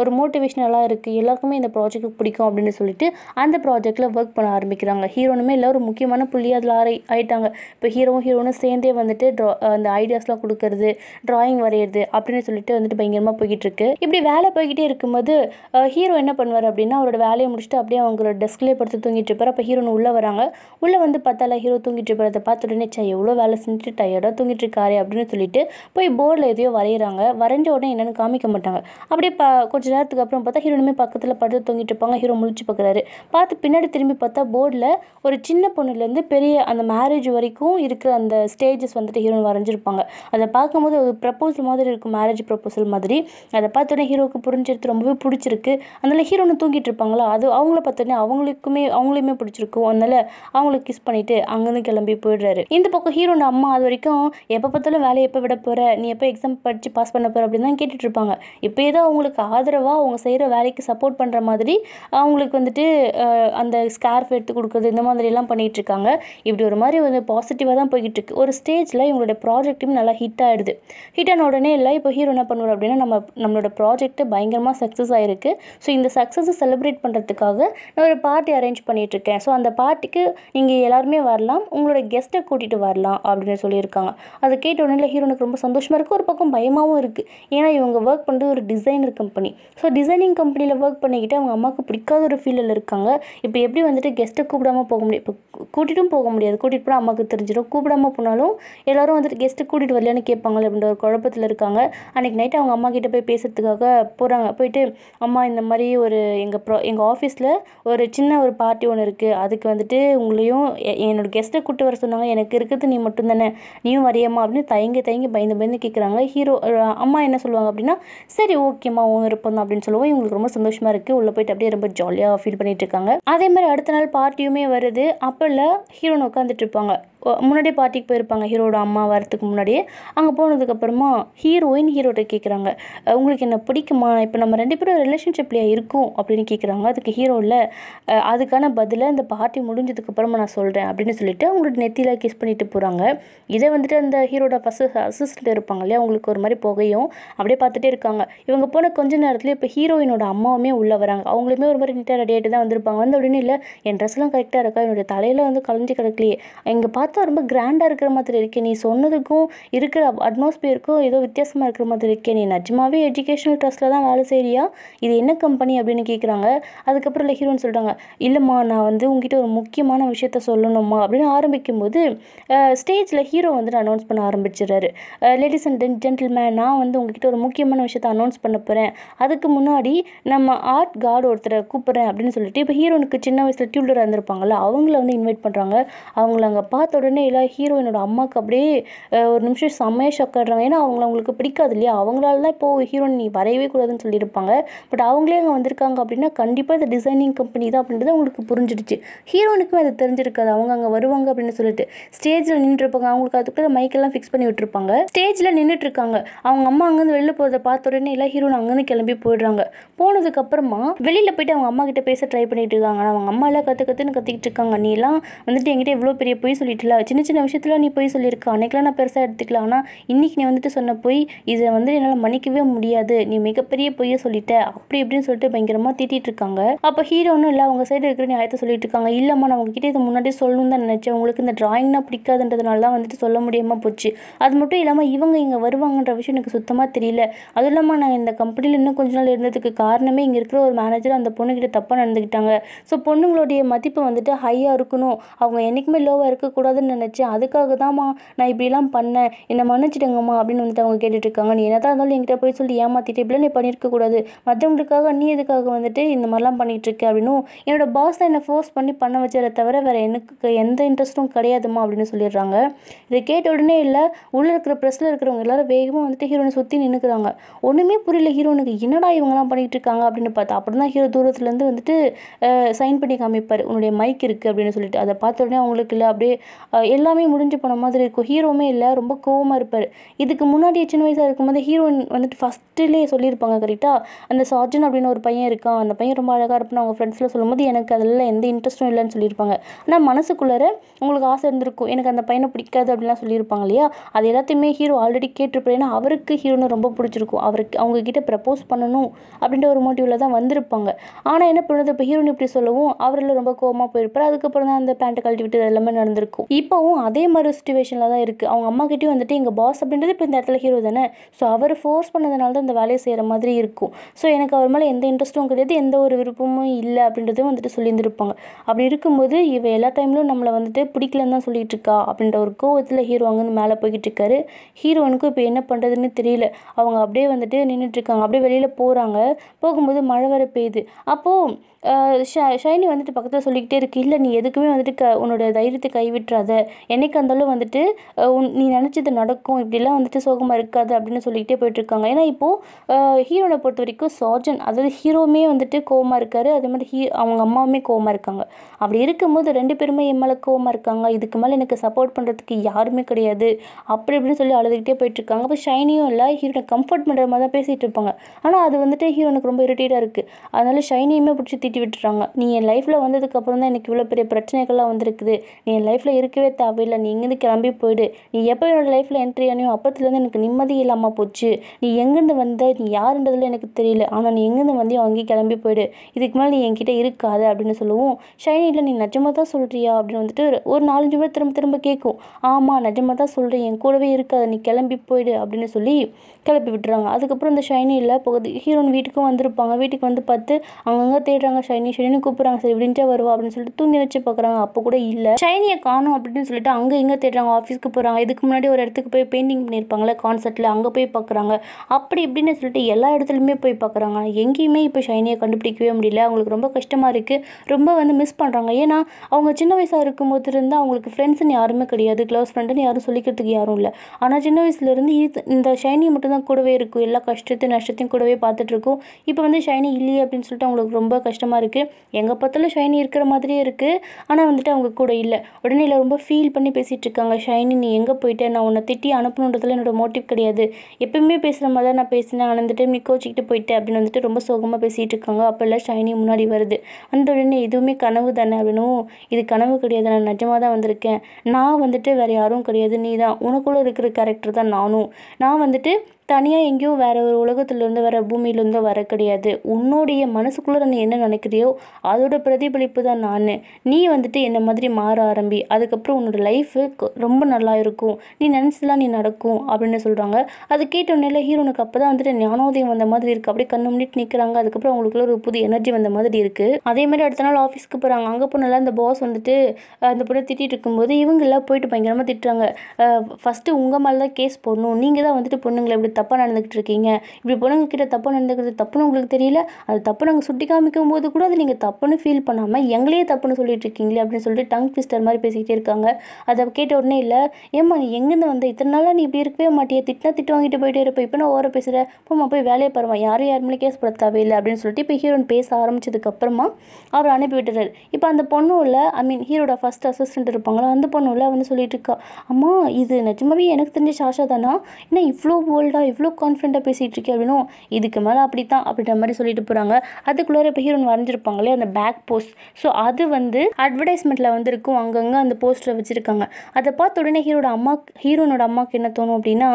ஒரு மோட்டிவேஷ்னலாக இருக்குது எல்லாருக்குமே இந்த ப்ராஜெக்ட் பிடிக்கும் அப்படின்னு சொல்லிட்டு அந்த ப்ராஜெக்டில் ஒர்க் பண்ண ஆரம்பிக்கிறாங்க. ஹீரோனுமே எல்லோரும் முக்கியமான புள்ளி அதில் ஆரை ஆயிட்டாங்க. இப்போ ஹீரோவும் ஹீரோனும் சேர்ந்தே வந்துட்டு ட்ரா அந்த ஐடியாஸ்லாம் கொடுக்கறது ட்ராயிங் வரைகிறது அப்படின்னு சொல்லிட்டு வந்துட்டு பயங்கரமாக போய்கிட்டு இருக்கு. இப்படி வேலை போய் போய்கிட்டே இருக்கும்போது ஹீரோ என்ன பண்ணுவார் அப்படின்னா அவரோட வேலையை முடிச்சுட்டு அப்படியே அவங்களோட டெஸ்க்லேயே படுத்து தூங்கிட்டு இருப்பார். அப்போ ஹீரோனு உள்ளே வராங்க. உள்ளே வந்து பார்த்தால ஹீரோ தூங்கிட்டு இருப்பார் அதை பார்த்த உடனே சே எவ்வளோ வேலை செஞ்சுட்டு டயர்டாக தூங்கிட்டு இருக்காரு அப்படின்னு சொல்லிட்டு போய் போர்டில் எதையோ வரைகிறாங்க வரைஞ்ச உடனே என்னென்னு காமிக்க மாட்டாங்க. அப்படியே ப கொஞ்ச நேரத்துக்கு அப்புறம் பார்த்தா ஹீரோனுமே பக்கத்தில் படுத்து தூங்கிட்டு இருப்பாங்க. ஹீரோ முழிச்சு பார்க்குறாரு. பார்த்து பின்னாடி திரும்பி பார்த்தா போர்டில் ஒரு சின்ன பொண்ணுலேருந்து பெரிய அந்த மேரேஜ் வரைக்கும் இருக்கிற அந்த ஸ்டேஜஸ் வந்துட்டு ஹீரோன் வரைஞ்சிருப்பாங்க. அதை பார்க்கும்போது ஒரு ப்ரப்போசல் மாதிரி இருக்கும். மேரேஜ் ப்ரப்போசல் மாதிரி. அதை பார்த்தோன்னே ஹீரோவுக்கு புரிஞ்சிருத்து ரொம்பவே பிடிச்சிருக்கு. அதனால் ஹீரோனு தூங்கிட்டு இருப்பாங்களா? அது அவங்கள பார்த்தோன்னே அவங்களுக்குமே அவங்களையுமே பிடிச்சிருக்கும். அதனால் அவங்களுக்கு கிஸ் பண்ணிவிட்டு அங்கேருந்து கிளம்பி போயிடுறாரு. இந்த பக்கம் ஹீரோட அம்மா அது வரைக்கும் எப்போ பார்த்தாலும் வேலையை எப்போ விட போகிற நீ எப்போ எக்ஸாம் படித்து பாஸ் பண்ண போகிற அப்படின்னு தான் கேட்டுட்ருப்பாங்க இப்போ ஏதோ அவங்களுக்கு ஆதரவாக அவங்க செய்கிற வேலைக்கு சப்போர்ட் பண்ணுற மாதிரி அவங்களுக்கு வந்துட்டு அந்த ஸ்கார்ஃப் எடுத்து கொடுக்குறது இந்த மாதிரிலாம் பண்ணிகிட்டு இருக்காங்க. இப்படி ஒரு மாதிரி வந்து பாசிட்டிவாக தான் போய்கிட்டு இருக்கு. ஒரு ஸ்டேஜில் இவங்களோட ப்ராஜெக்ட்டும் நல்லா ஹிட் ஆகிடுது ஹிட் ஆன உடனே இல்லை இப்போ ஹீரோ என்ன பண்ணுவார் அப்படின்னா நம்ம நம்மளோட ப்ராஜெக்ட் பயங்கரமாக சக்ஸஸ் ஆகிருக்கு ஸோ இந்த சக்ஸஸை செலிப்ரேட் பண்ணுறதுக்காக நான் ஒரு பார்ட்டி அரேஞ்ச் பண்ணிகிட்ருக்கேன் ஸோ அந்த பார்ட்டிக்கு நீங்கள் எல்லாருமே வரலாம். உங்களோட கெஸ்ட்டை கூட்டிகிட்டு வரலாம் அப்படின்னு சொல்லியிருக்காங்க. அதை கேட்ட உடனே ஹீரோனுக்கு ரொம்ப சந்தோஷமாக இருக்குது ஒரு பக்கம் பயமாகவும் இருக்குது ஏன்னா இவங்க ஒர்க் பண்ணுறது ஒரு டிசைனர் கம்பெனி ஸோ டிசைனிங் கம்பெனியில் ஒர்க் பண்ணிக்கிட்டு அவங்க அம்மாவுக்கு பிடிக்காத ஒரு ஃபீலில் இருக்காங்க. இப்போ எப்படி வந்துட்டு கெஸ்ட்டை கூப்பிடாம போக முடியும்? இப்போ கூட்டிகிட்டும் போக முடியாது. கூட்டிகிட்டு போனால் அம்மாவுக்கு தெரிஞ்சிடும். கூப்பிடாம போனாலும் எல்லோரும் வந்துட்டு கெஸ்ட்டு கூட்டிகிட்டு வரலையான்னு கேட்பாங்களே அப்படின்ற ஒரு குழப்பத்தில் இருக்காங்க. அன்றைக்கி நைட்டு அவங்க அம்மா கிட்டே போய் பேசுகிறதுக்காக போகிறாங்க போயிட்டு அம்மா இந்த மாதிரி ஒரு எங்கள் ப்ரோ எங்கள் ஆஃபீஸில் ஒரு சின்ன ஒரு பார்ட்டி ஒன்று இருக்குது அதுக்கு வந்துட்டு உங்களையும் எ- கெஸ்ட்டை கூப்பிட்டு வர சொன்னாங்க. எனக்கு இருக்கிறது நீ மட்டும் தானே. நீயும் வரையம்மா அப்படின்னு தயங்கி தயங்கி பயந்து பயந்து கேட்குறாங்க ஹீரோ அம்மா என்ன சொல்லுவாங்க அப்படின்னா சரி ஓகேம்மா உன் விருப்பம் தான் அப்படின்னு சொல்லுவோம் இவங்களுக்கு ரொம்ப சந்தோஷமாக இருக்குது உள்ளே போயிட்டு அப்படியே ரொம்ப ஜாலியாக ஃபீல் பண்ணிகிட்டு இருக்காங்க. அதே மாதிரி அடுத்த நாள் பார்ட்டியுமே வருது. அப்போல்ல ஹீரோன் உட்காந்துட்டு இருப்பாங்க. முன்னாடியே பார்ட்டிக்கு போயிருப்பாங்க. ஹீரோட அம்மா வரத்துக்கு முன்னாடியே. அங்கே போனதுக்கப்புறமா ஹீரோயின் ஹீரோட்ட கேட்குறாங்க உங்களுக்கு என்ன பிடிக்குமா? இப்போ நம்ம ரெண்டு பேரும் ரிலேஷன்ஷிப்லேயே இருக்கும் அப்படின்னு கேட்குறாங்க அதுக்கு ஹீரோ இல்லை. அதுக்கான பதிலை இந்த பார்ட்டி முடிஞ்சதுக்கப்புறமா நான் சொல்கிறேன் அப்படின்னு சொல்லிட்டு அவங்களோட நெத்தியில் கிஸ் பண்ணிட்டு போகிறாங்க இதை வந்துட்டு அந்த ஹீரோட ஃபஸ்ட் அசிஸ்டண்ட் இருப்பாங்க இல்லையா? அவங்களுக்கு ஒரு மாதிரி புகையும் அப்படியே பார்த்துட்டே இருக்காங்க. இவங்க போன கொஞ்ச நேரத்துல இப்போ ஹீரோயினோட அம்மாவுமே உள்ளே வராங்க. அவங்களுமே ஒரு மாதிரி நீட்டாக ரெடி ஆகிட்டு தான் வந்திருப்பாங்க. வந்து அப்படின்னு இல்லை என் ட்ரெஸ்லாம் கரெக்டாக இருக்கா? என்னுடைய தலையில் வந்து கலைஞ்சு கிடக்கலையே. இங்கே பார்த்தா ரொம்ப கிராண்டாக இருக்கிற மாதிரி இருக்கே. நீ சொன்னதுக்கும் இருக்கிற அட்மாஸ்பியருக்கும் ஏதோ வித்தியாசமாக இருக்கிற மாதிரி இருக்கே. நீ நிஜமாவே எஜுகேஷனல் ட்ரஸ்ட்டில் தான் வேலை செய்கிறியா இது என்ன கம்பெனி அப்படின்னு கேட்குறாங்க அதுக்கப்புறம் இல்லை ஹீரோன்னு சொல்கிறாங்க இல்லைம்மா நான் வந்து உங்ககிட்ட ஒரு முக்கியமான விஷயத்த சொல்லணும்மா. அப்படின்னு ஆரம்பிக்கும்போது ஸ்டேஜில் ஹீரோ வந்து அனௌன்ஸ் பண்ண ஆரம்பிச்சிடுறாரு. லேடிஸ் அண்ட் ஜென்டில்மேன் நான் வந்து உங்ககிட்ட ஒரு முக்கியமான விஷயத்த அனௌன்ஸ் பண்ண போகிறேன் அதுக்கு முன்னாடி நம்ம ஆர்ட் கார்டு ஒருத்தரை கூப்பிட்றேன் அப்படின்னு சொல்லிட்டு இப்போ ஹீரோனுக்கு சின்ன வயசில் டியூலராக இருந்திருப்பாங்கல்ல அவங்கள வந்து இன்வைட் பண்ணுறாங்க அவங்கள அங்கே பார்த்த உடனே இல்லை ஹீரோயினோட அம்மாவுக்கு அப்படியே ஒரு நிமிஷம் செம்மையாக ஷாக் ஆடுறாங்க ஏன்னா அவங்கள அவங்களுக்கு பிடிக்காது இல்லையா? அவங்களால தான் இப்போ ஹீரோயின் நீ வரையவே கூடாதுன்னு சொல்லியிருப்பாங்க. பட் அவங்களே அங்கே வந்திருக்காங்க அப்படின்னா கண்டிப்பாக இது டிசைனிங் கம்பெனி தான் அப்படின்றது அவங்களுக்கு புரிஞ்சிடுச்சு. ஹீரோனுக்கும் அது தெரிஞ்சிருக்காது. அவங்க அங்கே வருவாங்க அப்படின்னு சொல்லிட்டு. ஸ்டேஜில் நின்றுருப்பாங்க அவங்களுக்கு அதுக்குள்ள மைக்கெல்லாம் ஃபிக்ஸ் பண்ணி விட்டுருப்பாங்க. ஸ்டேஜில் நின்றுட்டு இருக்காங்க அவங்க அம்மா அங்கேருந்து வெளில போகிறத பார்த்த உடனே எல்லா ஹீரோன் அங்கேருந்து கிளம்பி போயிடுறாங்க. போனதுக்கப்புறமா வெளியில் போயிட்டு அவங்க அம்மா கிட்ட பேச ட்ரை பண்ணிட்டு இருக்காங்க. அவங்க அம்மா எல்லாம் கற்று கற்றுன்னு கற்றுக்கிட்டு இருக்காங்க. நீ எல்லாம் வந்துட்டு என்கிட்ட இவ்வளோ பெரிய பொய் இல்லை சின்ன சின்ன விஷயத்தில் நீ பொய் சொல்லியிருக்க. அன்றைக்கெலாம் நான் பெருசாக எடுத்துக்கலாம் ஆனால் இன்றைக்கி நீ வந்துட்டு சொன்ன பொய் இதை வந்து என்னால் மன்னிக்கவே முடியாது. நீ மிகப்பெரிய பொய்யை சொல்லிட்ட. அப்படி இப்படின்னு சொல்லிட்டு பயங்கரமாக திட்டிகிட்டு இருக்காங்க. அப்போ ஹீரோனும் இல்லை. அவங்க சைடு இருக்கிற நியாயத்தை சொல்லிட்டு இருக்காங்க. இல்லைம்மா நான் உங்ககிட்ட இதை முன்னாடியே சொல்லணும்னு தான் நினச்சேன். உங்களுக்கு இந்த டிராயிங்னா பிடிக்காதுன்றதுனால தான் வந்துட்டு சொல்ல முடியாமல் போச்சு. அது மட்டும் இல்லாமல் இவங்க இங்கே வருவாங்கன்ற விஷயம் எனக்கு சுத்தமாக தெரியல. அதுவும் இல்லாமல் நான் இந்த கம்பெனியில் இன்னும் கொஞ்ச நாள் இருந்ததுக்கு காரணமே இங்கே இருக்கிற ஒரு மேனேஜர் அந்த பொண்ணுக்கிட்ட தப்பாக நடந்துக்கிட்டாங்க ஸோ பொண்ணுங்களுடைய மதிப்பு வந்துட்டு ஹையாக இருக்கணும். அவங்க என்றைக்குமே லோவாக இருக்கக்கூடாது. இருக்கக்கூடாதுன்னு நினச்சேன் அதுக்காக தான்மா நான் இப்படிலாம் பண்ணேன். என்னை மன்னிச்சிடுங்கம்மா அப்படின்னு வந்துட்டு அவங்க கேட்டுட்ருக்காங்க. நீ நீ என்னதான் இருந்தாலும் என்கிட்ட போய் சொல்லி ஏமாத்திட்டு இப்படிலாம் நீ பண்ணியிருக்க கூடாது. மற்றவங்களுக்காக நீ எதுக்காக வந்துட்டு இந்த மாதிரிலாம் பண்ணிகிட்ருக்க அப்படின்னும் என்னோட பாஸ் தான் என்னை ஃபோர்ஸ் பண்ணி பண்ண வச்சதை தவிர வேறு எனக்கு எந்த இன்ட்ரெஸ்ட்டும் கிடையாதுமா அப்படின்னு சொல்லிடுறாங்க. இதை கேட்ட உடனே இல்லை உள்ளே இருக்கிற ப்ரெஸ்ஸில் இருக்கிறவங்க எல்லாரும் வேகமாக வந்துட்டு ஹீரோனை சுற்றி நின்றுக்கிறாங்க ஒன்றுமே புரியல ஹீரோனுக்கு என்னடா இவங்கெல்லாம் பண்ணிகிட்டு இருக்காங்க அப்படின்னு பார்த்தா அப்புறம் தான் ஹீரோ தூரத்துலேருந்து வந்துட்டு சைன் பண்ணி காமிப்பார். உன்னுடைய மைக் இருக்குது அப்படின்னு சொல்லிட்டு. அதை பார்த்த உடனே அவங்களுக்கு இல்லை அப்படியே எல்லாமே முடிஞ்சு போன மாதிரி இருக்கும். ஹீரோவுமே இல்லை ரொம்ப கோவமாக இருப்பார். இதுக்கு முன்னாடி சின்ன வயசாக இருக்கும்போது ஹீரோயின் வந்துட்டு ஃபஸ்ட்டுலேயே சொல்லியிருப்பாங்க கரெக்டாக அந்த சார்ஜன் அப்படின்னு ஒரு பையன் இருக்கான். அந்த பையன் ரொம்ப அழகாக இருப்பான்னு அவங்க ஃப்ரெண்ட்ஸில் சொல்லும்போது எனக்கு அதில் எந்த இன்ட்ரெஸ்ட்டும் இல்லைன்னு சொல்லியிருப்பாங்க. ஆனால் மனசுக்குள்ளார உங்களுக்கு ஆசை இருந்திருக்கும். எனக்கு அந்த பையனை பிடிக்காது அப்படிலாம் சொல்லியிருப்பாங்க இல்லையா? அது எல்லாத்தையுமே ஹீரோ ஆல்ரெடி கேட்டிருப்பாரு. ஏன்னா அவருக்கு ஹீரோனை ரொம்ப பிடிச்சிருக்கும். அவருக்கு அவங்கக்கிட்ட ப்ரப்போஸ் பண்ணணும் அப்படின்ற ஒரு மோட்டிவில் தான் வந்திருப்பாங்க. ஆனால் என்ன பண்ணுறது இப்போ ஹீரோன் இப்படி சொல்லவும் அவரில் ரொம்ப கோவமாக போயிருப்பார். அதுக்கப்புறம் தான் அந்த பேண்ட்டை கழட்டி விட்டு எல்லாமே நடந்திருக்கும். இப்போவும் அதே மாதிரி சுச்சுவேஷனில் தான் இருக்குது அவங்க அம்மாக்கிட்டேயும் வந்துட்டு எங்கள் பாஸ் அப்படின்றது இப்போ இந்த இடத்துல ஹீரோ தானே? ஸோ அவர் ஃபோர்ஸ் பண்ணதுனால தான் இந்த வேலையை செய்கிற மாதிரி இருக்கும். ஸோ எனக்கு அவர் மேலே எந்த இன்ட்ரெஸ்ட்டும் கிடையாது எந்த ஒரு விருப்பமும் இல்லை அப்படின்றதும் வந்துட்டு சொல்லியிருந்திருப்பாங்க. அப்படி இருக்கும்போது இவ எல்லா டைம்லையும் நம்மளை வந்துட்டு பிடிக்கலன்னு தான் சொல்லிட்டு இருக்கா? அப்படின்ற ஒரு கோவத்தில் ஹீரோ அங்கேருந்து மேலே போய்கிட்டு இருக்காரு. ஹீரோனுக்கும் இப்போ என்ன பண்ணுறதுன்னு தெரியல. அவங்க அப்படியே வந்துட்டு நின்றுட்டுருக்காங்க அப்படியே வெளியில் போகிறாங்க போகும்போது மழை வர பெய்யுது. அப்போது ஷைனி வந்துட்டு பக்கத்தில் சொல்லிக்கிட்டே இருக்கு. இல்லை நீ எதுக்குமே வந்துட்டு க உன்னோட தைரியத்தை கைவிட்டுறாத. என்னைக்கு இருந்தாலும் வந்துட்டு உன் நீ நினச்சது நடக்கும். இப்படிலாம் வந்துட்டு சோகமாக இருக்காது அப்படின்னு சொல்லிக்கிட்டே போயிட்டுருக்காங்க. ஏன்னா இப்போது ஹீரோனை பொறுத்த வரைக்கும் சார்ஜன் அதாவது ஹீரோவுமே வந்துட்டு கோவமாக இருக்கார். அதே மாதிரி ஹீ அவங்க அம்மாவுமே கோவமாக இருக்காங்க. அப்படி இருக்கும்போது ரெண்டு பேருமே என் மேலே கோவமாக இருக்காங்க. இதுக்கு மேலே எனக்கு சப்போர்ட் பண்ணுறதுக்கு யாருமே கிடையாது. அப்படி இப்படின்னு சொல்லி அழுதுகிட்டே போயிட்டுருக்காங்க. அப்போ ஷைனியும் இல்லை ஹீரோனை கம்ஃபர்ட் பண்ணுற மாதிரி தான் பேசிகிட்டு இருப்பாங்க. ஆனால் அது வந்துட்டு ஹீரோனுக்கு ரொம்ப இரிட்டேட்டாக இருக்குது அதனால ஷைனியுமே பிடிச்சி திட்டி விட்டுறாங்க. நீ என் லைஃப்பில் வந்ததுக்கப்புறம் தான் எனக்கு இவ்வளோ பெரிய பிரச்சனைகள்லாம் வந்திருக்குது. நீ என் லைஃப்பில் இருக்க இருக்கவே தேவையில்லை. நீ இங்கேருந்து கிளம்பி போயிடு. நீ எப்போ என்னோடய லைஃப்பில் என்ட்ரி ஆனியோ அப்பத்துலேருந்து எனக்கு நிம்மதி இல்லாமல் போச்சு. நீ எங்கேருந்து வந்த நீ யாருன்றதுல எனக்கு தெரியல. ஆனால் நீ எங்கேருந்து வந்தியோ அங்கேயே கிளம்பி போயிடு. இதுக்கு மேலே நீ என்கிட்ட இருக்காது அப்படின்னு சொல்லுவோம். ஷைனி இல்லை நீ நிஜமாக தான் சொல்கிறியா அப்படின்னு வந்துட்டு ஒரு நாலஞ்சு பேர் திரும்ப திரும்ப கேட்கும். ஆமாம் நிஜமாக தான் சொல்கிறேன் என் கூடவே இருக்காது. நீ கிளம்பி போயிடு அப்படின்னு சொல்லி கிளப்பி விட்டுறாங்க. அதுக்கப்புறம் இந்த ஷைனி இல்லை போகுது. ஹீரோயின் வீட்டுக்கும் வந்திருப்பாங்க. வீட்டுக்கு வந்து பார்த்து அங்கங்கே தேடுறாங்க. ஷைனி ஷைனி கூப்பிட்றாங்க. சரி விடிஞ்சா வருவா அப்படின்னு சொல்லிட்டு தூங்கி வச்சு பார்க்குறாங்க. அப்போ கூட இல்லை. ஷைனியை காணும் அப்படின்னு அப்படின்னு சொல்லிட்டு அங்கே இங்கே தேடுறாங்க ஆஃபீஸ்க்கு போகிறாங்க இதுக்கு முன்னாடி ஒரு இடத்துக்கு போய் பெயிண்டிங் பண்ணியிருப்பாங்களே கான்சர்ட்டில் அங்கே போய் பார்க்குறாங்க அப்படி இப்படின்னு சொல்லிட்டு எல்லா இடத்துலையுமே போய் பார்க்குறாங்க ஆனால் எங்கேயுமே இப்போ ஷைனியை கண்டுபிடிக்கவே முடியல. அவங்களுக்கு ரொம்ப கஷ்டமாக இருக்குது ரொம்ப வந்து மிஸ் பண்ணுறாங்க ஏன்னா அவங்க சின்ன வயசாக இருக்கும்போது இருந்து அவங்களுக்கு ஃப்ரெண்ட்ஸ்னு யாருமே கிடையாது. க்ளோஸ் ஃப்ரெண்டுன்னு யாரும் சொல்லிக்கிறதுக்கு யாரும் இல்லை. ஆனால் சின்ன வயசுலேருந்து இந்த ஷைனி மட்டும்தான் கூடவே இருக்கும். எல்லா கஷ்டத்தையும் நஷ்டத்தையும் கூடவே பார்த்துட்ருக்கும் இப்போ வந்து ஷைனி இல்லையே அப்படின்னு சொல்லிட்டு அவங்களுக்கு ரொம்ப கஷ்டமாக இருக்குது எங்கே பார்த்தாலும் ஷைனி இருக்கிற மாதிரியே இருக்குது ஆனால் வந்துட்டு அவங்க கூட இல்லை. உடனே ரொம்ப ஃபீல் பண்ணி பேசிகிட்டு இருக்காங்க ஷைனி நீ எங்கே போயிட்ட? நான் உன்னை திட்டி அனுப்பணுன்றதுல என்னோட மோட்டிவ் கிடையாது. எப்பயுமே பேசுகிற மாதிரி தான் நான் பேசினேன். ஆனால் அந்த டைம் நீ கோச்சிக்கிட்டு போயிட்டேன் அப்படின்னு வந்துட்டு ரொம்ப சோகமாக பேசிகிட்டு இருக்காங்க அப்போல்லாம் ஷைனி முன்னாடி வருது. அந்த உடனே எதுவுமே கனவு தானே அப்படின்னும் இது கனவு கிடையாது. நான் நிஜமாக தான் வந்திருக்கேன். நான் வந்துட்டு வேறு யாரும் கிடையாது. நீ தான். உனக்குள்ளே இருக்கிற கேரக்டர் தான் நானும். நான் வந்துட்டு தனியாக எங்கேயும் வேறு ஒரு உலகத்துலேருந்து வேறு பூமியிலேருந்தோ வர கிடையாது. உன்னுடைய மனசுக்குள்ளே நீ என்ன நினைக்கிறியோ அதோட பிரதிபலிப்பு தான் நான். நீ வந்துட்டு என்ன மாதிரி மாற ஆரம்பி அதுக்கப்புறம் உன்னோட லைஃபு ரொம்ப நல்லா இருக்கும். நீ நினச்சதெல்லாம் நீ நடக்கும் அப்படின்னு சொல்கிறாங்க அது கேட்டோன்னே ஹீரோனுக்கு அப்போ தான் வந்துட்டு ஞானோதயம் வந்த மாதிரி இருக்குது அப்படியே கண்ணு முன்னிட்டு நிற்கிறாங்க அதுக்கப்புறம் அவங்களுக்குள்ள ஒரு புது எனர்ஜி வந்த மாதிரி இருக்குது அதே மாதிரி அடுத்த நாள் ஆஃபீஸ்க்கு போகிறாங்க அங்கே போனால அந்த பாஸ் வந்துட்டு அந்த பொண்ணை திட்டிட்டு இருக்கும்போது இவங்க எல்லாம் போயிட்டு பயங்கரமாக திட்டுறாங்க. ஃபஸ்ட்டு உங்கள் மேலே தான் கேஸ் போடணும். நீங்கள் தான் வந்துட்டு பொண்ணுங்களை இப்படி தப்பாக நடந்துக்கிட்டு இருக்கீங்க இப்படி பொண்ணுங்க கிட்ட தப்பாக நடந்துக்கிறது தப்புன்னு உங்களுக்கு தெரியல அது தப்பு நாங்கள் சுட்டி காமிக்கும் போது கூட அது நீங்கள் தப்புன்னு ஃபீல் பண்ணாமல் எங்களையே தப்புன்னு சொல்லிட்டு இருக்கீங்களே அப்படின்னு சொல்லிட்டு டங் ட்விஸ்டர் மாதிரி பேசிக்கிட்டே இருக்காங்க. அதை கேட்ட உடனே இல்லை ஏம்மா நீ எங்கேருந்து வந்த? இத்தனை நாளாக நீ இப்படி இருக்கவே மாட்டியே. திட்டினா திட்டு வாங்கிட்டு போயிட்டே இருப்ப. இப்போ நான் ஓர பேசுகிற போமா போய் வேலையை பாருமா யாரும் யாருமே கேஸ் போட தேவையில்லை. அப்படின்னு சொல்லிட்டு இப்போ ஹீரோன் பேச ஆரம்பிச்சதுக்கப்புறமா அவர் அனுப்பி விட்டுறாரு. இப்போ அந்த பொண்ணுல ஐ மீன் ஹீரோட ஃபஸ்ட் அசிஸ்டன்ட் இருப்பாங்களா அந்த பொண்ணுல வந்து சொல்லிட்டு இருக்கா அம்மா இது நிஜமாவே எனக்கு தெரிஞ்ச சாஷா தானா? என்ன இவ்வளோ போல்டாக இவ்வளோ கான்ஃபிடென்ட்டாக பேசிகிட்டு இருக்கே அப்படின்னும் இதுக்கு மேலே அப்படி தான் அப்படின்ற மாதிரி சொல்லிட்டு போகிறாங்க அதுக்குள்ளார இப்போ ஹீரோன் வரைஞ்சிருப்பாங்களே அந்த பேக் போஸ்ட் ஸோ அது வந்து அட்வர்டைஸ்மெண்ட்டில் வந்து இருக்கும் அங்கங்கே அந்த போஸ்டரை வச்சுருக்காங்க. அதை பார்த்த உடனே ஹீரோட அம்மா ஹீரோனோட அம்மாவுக்கு என்ன தோணும் அப்படின்னா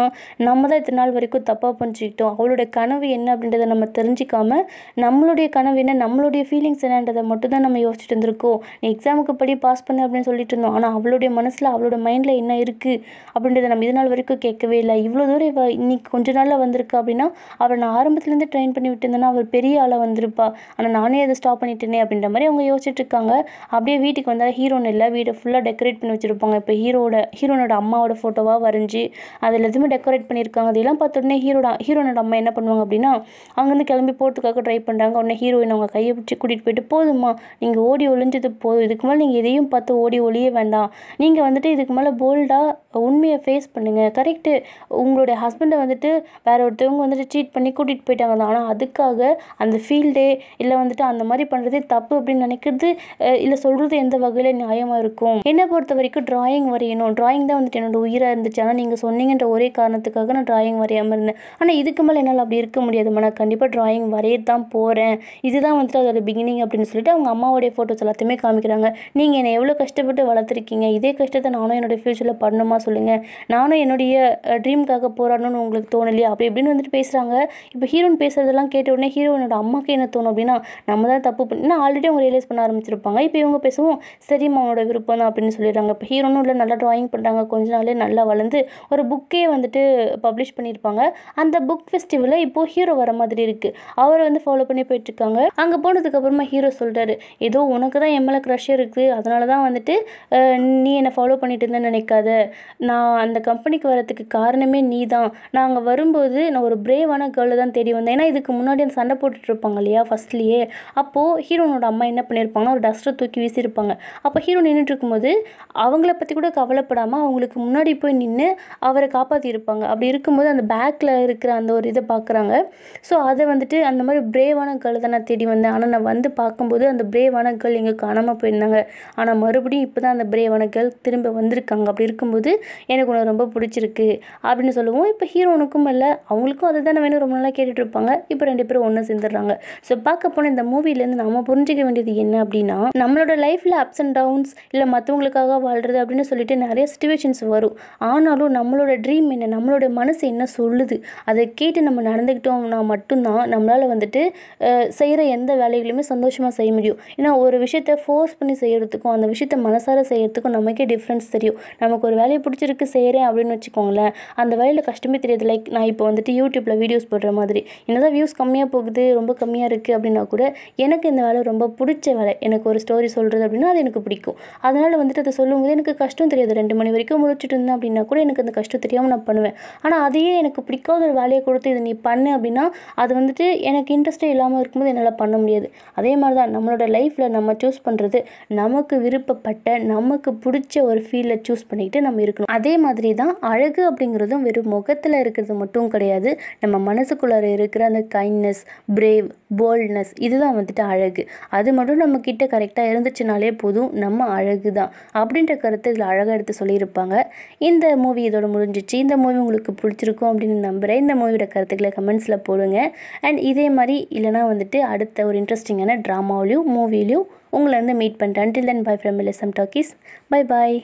நம்ம தான் இத்தனை நாள் வரைக்கும் தப்பாக பண்ணிச்சுக்கிட்டோம் அவளோட கனவு என்ன அப்படின்றத நம்ம தெரிஞ்சிக்காம நம்மளுடைய கனவு என்ன நம்மளுடைய ஃபீலிங்ஸ் என்னன்றதை மட்டும் தான் நம்ம யோசிச்சுட்டு இருந்திருக்கோம் நீ எக்ஸாமுக்கு படி பாஸ் பண்ண அப்படின்னு சொல்லிட்டு இருந்தோம். ஆனால் அவளுடைய மனசில் அவளோட மைண்டில் என்ன இருக்குது அப்படின்றத நம்ம இது நாள் வரைக்கும் கேட்கவே இல்லை. இவ்வளோ தூரம் இவ இன்னைக்கு கொஞ்ச நாளில் வந்திருக்கா அப்படின்னா அவளை நான் ஆரம்பத்துலேருந்து ட்ரெயின் பண்ணி விட்டுருந்தேன்னா அவள் பெரிய ஆளாக வந்திருப்பா. ஆனால் நானே அதை ஸ்டாப் பண்ணிட்டேனே அப்படின்ற மாதிரி அவங்க யோசிச்சுட்ருக்காங்க அப்படியே வீட்டுக்கு வந்தால் ஹீரோன்னு இல்லை. வீடை ஃபுல்லாக டெக்கரேட் பண்ணி வச்சுருப்பாங்க. இப்போ ஹீரோட ஹீரோனோட அம்மாவோட ஃபோட்டோவாக வரைஞ்சி அதில் எதுவுமே டெக்கரேட் பண்ணியிருக்காங்க. அதெல்லாம் பார்த்த உடனே ஹீரோட ஹீரோனோட அம்மா என்ன பண்ணுவாங்க அப்படின்னா அங்கேருந்து கிளம்பி போகிறதுக்காக ட்ரை பண்ணுறாங்க உடனே ஹீரோயின் அவங்க கையை பிடிச்சி கூட்டிகிட்டு போயிட்டு போதுமா நீங்கள் ஓடி ஒளிஞ்சது போதும். இதுக்கு மேலே நீங்கள் எதையும் பார்த்து ஓடி ஒளிய வேண்டாம். நீங்கள் வந்துட்டு இதுக்கு மேலே போல்டாக உண்மையை ஃபேஸ் பண்ணுங்கள் கரெக்டு உங்களுடைய ஹஸ்பண்டை வந்துட்டு வேற ஒருத்தவங்க வந்துட்டு சீட் பண்ணி கூட்டிகிட்டு போயிட்டாங்க தான் ஆனால் அதுக்காக அந்த ஃபீல்டே இல்லை வந்துட்டு அந்த மாதிரி பண்ணுறதே தப்பு அப்படின்னு நினைக்கிறது இல்லை சொல்கிறது எந்த வகையில் நியாயமாக இருக்கும்? என்னை பொறுத்த வரைக்கும் ட்ராயிங் வரையணும். ட்ராயிங் தான் வந்துட்டு என்னோடய உயிராக இருந்துச்சு. ஆனால் நீங்கள் சொன்னீங்கன்ற ஒரே காரணத்துக்காக நான் ட்ராயிங் வரையாமல் இருந்தேன். ஆனால் இதுக்கு மேலே என்னால் அப்படி இருக்க முடியாதுமா நான் கண்டிப்பாக ட்ராயிங் வரைய தான் போகிறேன் இதுதான் வந்துட்டு அதோட பிகினிங் அப்படின்னு சொல்லிட்டு அவங்க அம்மாவுடைய ஃபோட்டோஸ் எல்லாத்தையுமே காமிக்கிறாங்க. நீங்கள் என்னை எவ்வளோ கஷ்டப்பட்டு வளர்த்துருக்கீங்க? இதே கஷ்டத்தை நானும் என்னோடய ஃப்யூச்சரில் பண்ணணுமா சொல்லுங்கள் நானும் என்னுடைய ட்ரீம்க்காக போராடணும்னு உங்களுக்கு தோணலையா? அப்படி இப்படின்னு வந்துட்டு பேசுகிறாங்க இப்போ ஹீரோயின் பேசுகிறதெல்லாம் கேட்ட உடனே ஹீரோயினோட அம்மாக்கு என்ன தோணும் அப்படின்னா நம்ம தான் தப்பு பண்ணி ஆல்ரெடி அவங்க ரியலைஸ் பண்ண ஆரம்பிச்சிருப்பாங்க. இப்போ இவங்க பேசவும் சரிம்மா அவனோட விருப்பம் தான் அப்படின்னு சொல்லிடுறாங்க. இப்போ ஹீரோனும் இல்லை நல்லா ட்ராயிங் பண்ணுறாங்க கொஞ்ச நாளே நல்லா வளர்ந்து ஒரு புக்கே வந்துட்டு பப்ளிஷ் பண்ணியிருப்பாங்க. அந்த புக் ஃபெஸ்டிவலில் இப்போது ஹீரோ வர மாதிரி இருக்குது அவரை வந்து ஃபாலோ பண்ணி போயிட்டுருக்காங்க. அங்கே போனதுக்கப்புறமா ஹீரோ சொல்கிறாரு ஏதோ உனக்கு தான் எம்எல்ஏ க்ரஷ் இருக்குது அதனால தான் வந்துட்டு நீ என்னை ஃபாலோ பண்ணிட்டு இருந்தேன்னு நினைக்காத. நான் அந்த கம்பெனிக்கு வரத்துக்கு காரணமே நீ தான் நான் அங்கே வரும்போது நான் ஒரு பிரேவான கேர்ளை தான் தேடி வந்தேன். ஏன்னா இதுக்கு முன்னாடி அந்த சண்டை போட்டுட்ருப்பாங்க இல்லையா ஃபர்ஸ்ட்லேயே அப்போது ஹீரோனோட அம்மா என்ன பண்ணியிருப்பாங்கன்னா ஒரு டஸ்ட்டை தூக்கி வீசியிருப்பாங்க. அப்போ ஹீரோ நின்றுட்டு இருக்கும்போது அவங்கள பற்றி கூட கவலைப்படாமல் அவங்களுக்கு முன்னாடி போய் நின்று அவரை காப்பாற்றியிருப்பாங்க அப்படி இருக்கும்போது அந்த பேக்கில் இருக்கிற அந்த ஒரு இதை பார்க்குறாங்க ஸோ அதை வந்துட்டு அந்த மாதிரி பிரேவான கேர்ளை தான் நான் தேடி வந்தேன். ஆனால் நான் வந்து பார்க்கும்போது அந்த பிரேவான கேர்ள் எங்கே காணாமல் போயிருந்தாங்க. ஆனால் மறுபடியும் இப்போ தான் அந்த பிரேவான கேர்ள் திரும்ப வந்திருக்காங்க. அப்படி இருக்கும்போது எனக்கு உன்னை ரொம்ப பிடிச்சிருக்கு. அப்படின்னு சொல்லுவோம். இப்போ ஹீரோனுக்கும் இல்லை அவங்களுக்கும் அதை தானே வேணும். ரொம்ப நாளாக கேட்டுட்ருப்பாங்க இப்போ ரெண்டு பேரும் ஒன்று சேர்ந்துடுறாங்க. ஸோ பார்க்க போனால் இந்த மூவிலேருந்து நம்ம புரிஞ்சிக்க வேண்டியது என்ன அப்படின்னா நம்மளோட லைஃப்பில் அப்ஸ் அண்ட் டவுன்ஸ் இல்லை மற்றவங்களுக்காக வாழ்கிறது அப்படின்னு சொல்லிட்டு நிறைய சுச்சுவேஷன்ஸ் வரும். ஆனாலும் நம்மளோட ட்ரீம் என்ன நம்மளோட மனசு என்ன சொல்லுது அதை கேட்டு நம்ம நடந்துக்கிட்டோம்னா மட்டும்தான் நம்மளால் வந்துட்டு செய்கிற எந்த வேலைகளையுமே சந்தோஷமாக செய்ய முடியும். ஏன்னா ஒரு விஷயத்தை ஃபோர்ஸ் பண்ணி செய்கிறதுக்கும் அந்த விஷயத்த மனசார செய்கிறதுக்கும் நமக்கே டிஃப்ரென்ஸ் தெரியும். நமக்கு ஒரு வேலையை பிடிச்சிருக்கு செய்கிறேன் அப்படின்னு வச்சுக்கோங்களேன். அந்த வேலையில் கஷ்டமே தெரியாது லைக் நான் இப்போ வந்துட்டு யூடியூப்பில் வீடியோஸ் போடுற மாதிரி. என்னதான் வியூஸ் கம்மியாக போகுது ரொம்ப கம்மியாக இருக்குது அப்படின்னா கூட எனக்கு இந்த வேலை ரொம்ப பிடிச்ச வேலை. எனக்கு ஒரு ஸ்டோரி சொல்கிறது அப்படின்னா அது எனக்கு பிடிக்கும். அதனால் வந்துட்டு அதை சொல்லும்போது எனக்கு கஷ்டம் தெரியாது. ரெண்டு மணி வரைக்கும் முழிச்சிட்டு இருந்தேன் அப்படின்னா கூட எனக்கு அந்த கஷ்டம் தெரியாமல் நான் பண்ணுவேன். ஆனால் அதையே எனக்கு பிடிக்காத ஒரு வேலையை கொடுத்து இதை நீ பண்ணு அப்படின்னா அது வந்துட்டு எனக்கு இன்ட்ரெஸ்ட்டே இல்லாமல் இருக்கும்போது என்னால் பண்ண முடியாது. அதே மாதிரி தான் நம்மளோட லைஃப்பில் நம்ம சூஸ் பண்ணுறது நமக்கு விருப்பப்பட்ட நமக்கு பிடிச்ச ஒரு ஃபீல்டை சூஸ் பண்ணிக்கிட்டு நம்ம இருக்கணும். அதே மாதிரி தான் அழகு அப்படிங்கிறதும் வெறும் முகத்தில் இருக்கிறது மட்டும் கிடையாது. நம்ம மனசுக்குள்ளார இருக்கிற அந்த கைண்ட்னஸ் பிரேவ் போல்ட்னஸ் இதுதான் வந்துட்டு அழகு. அது மட்டும் நம்ம கிட்ட கரெக்டாக இருந்துச்சுனாலே போதும் நம்ம அழகு தான் அப்படின்ற கருத்தை இதில் அழகாக எடுத்து சொல்லியிருப்பாங்க. இந்த மூவி இதோட முடிஞ்சிச்சு. இந்த மூவி உங்களுக்கு பிடிச்சிருக்கும் அப்படின்னு நம்புகிறேன் இந்த மூவியோட கருத்துக்களை கமெண்ட்ஸில் போடுங்க. அண்ட் இதே மாதிரி இல்லைனா வந்துட்டு அடுத்த ஒரு இன்ட்ரெஸ்டிங்கான ட்ராமாவிலையும் மூவிலையும் உங்களை வந்து மீட் பண்ணுறேன் until then bye from LSM Talkies bye bye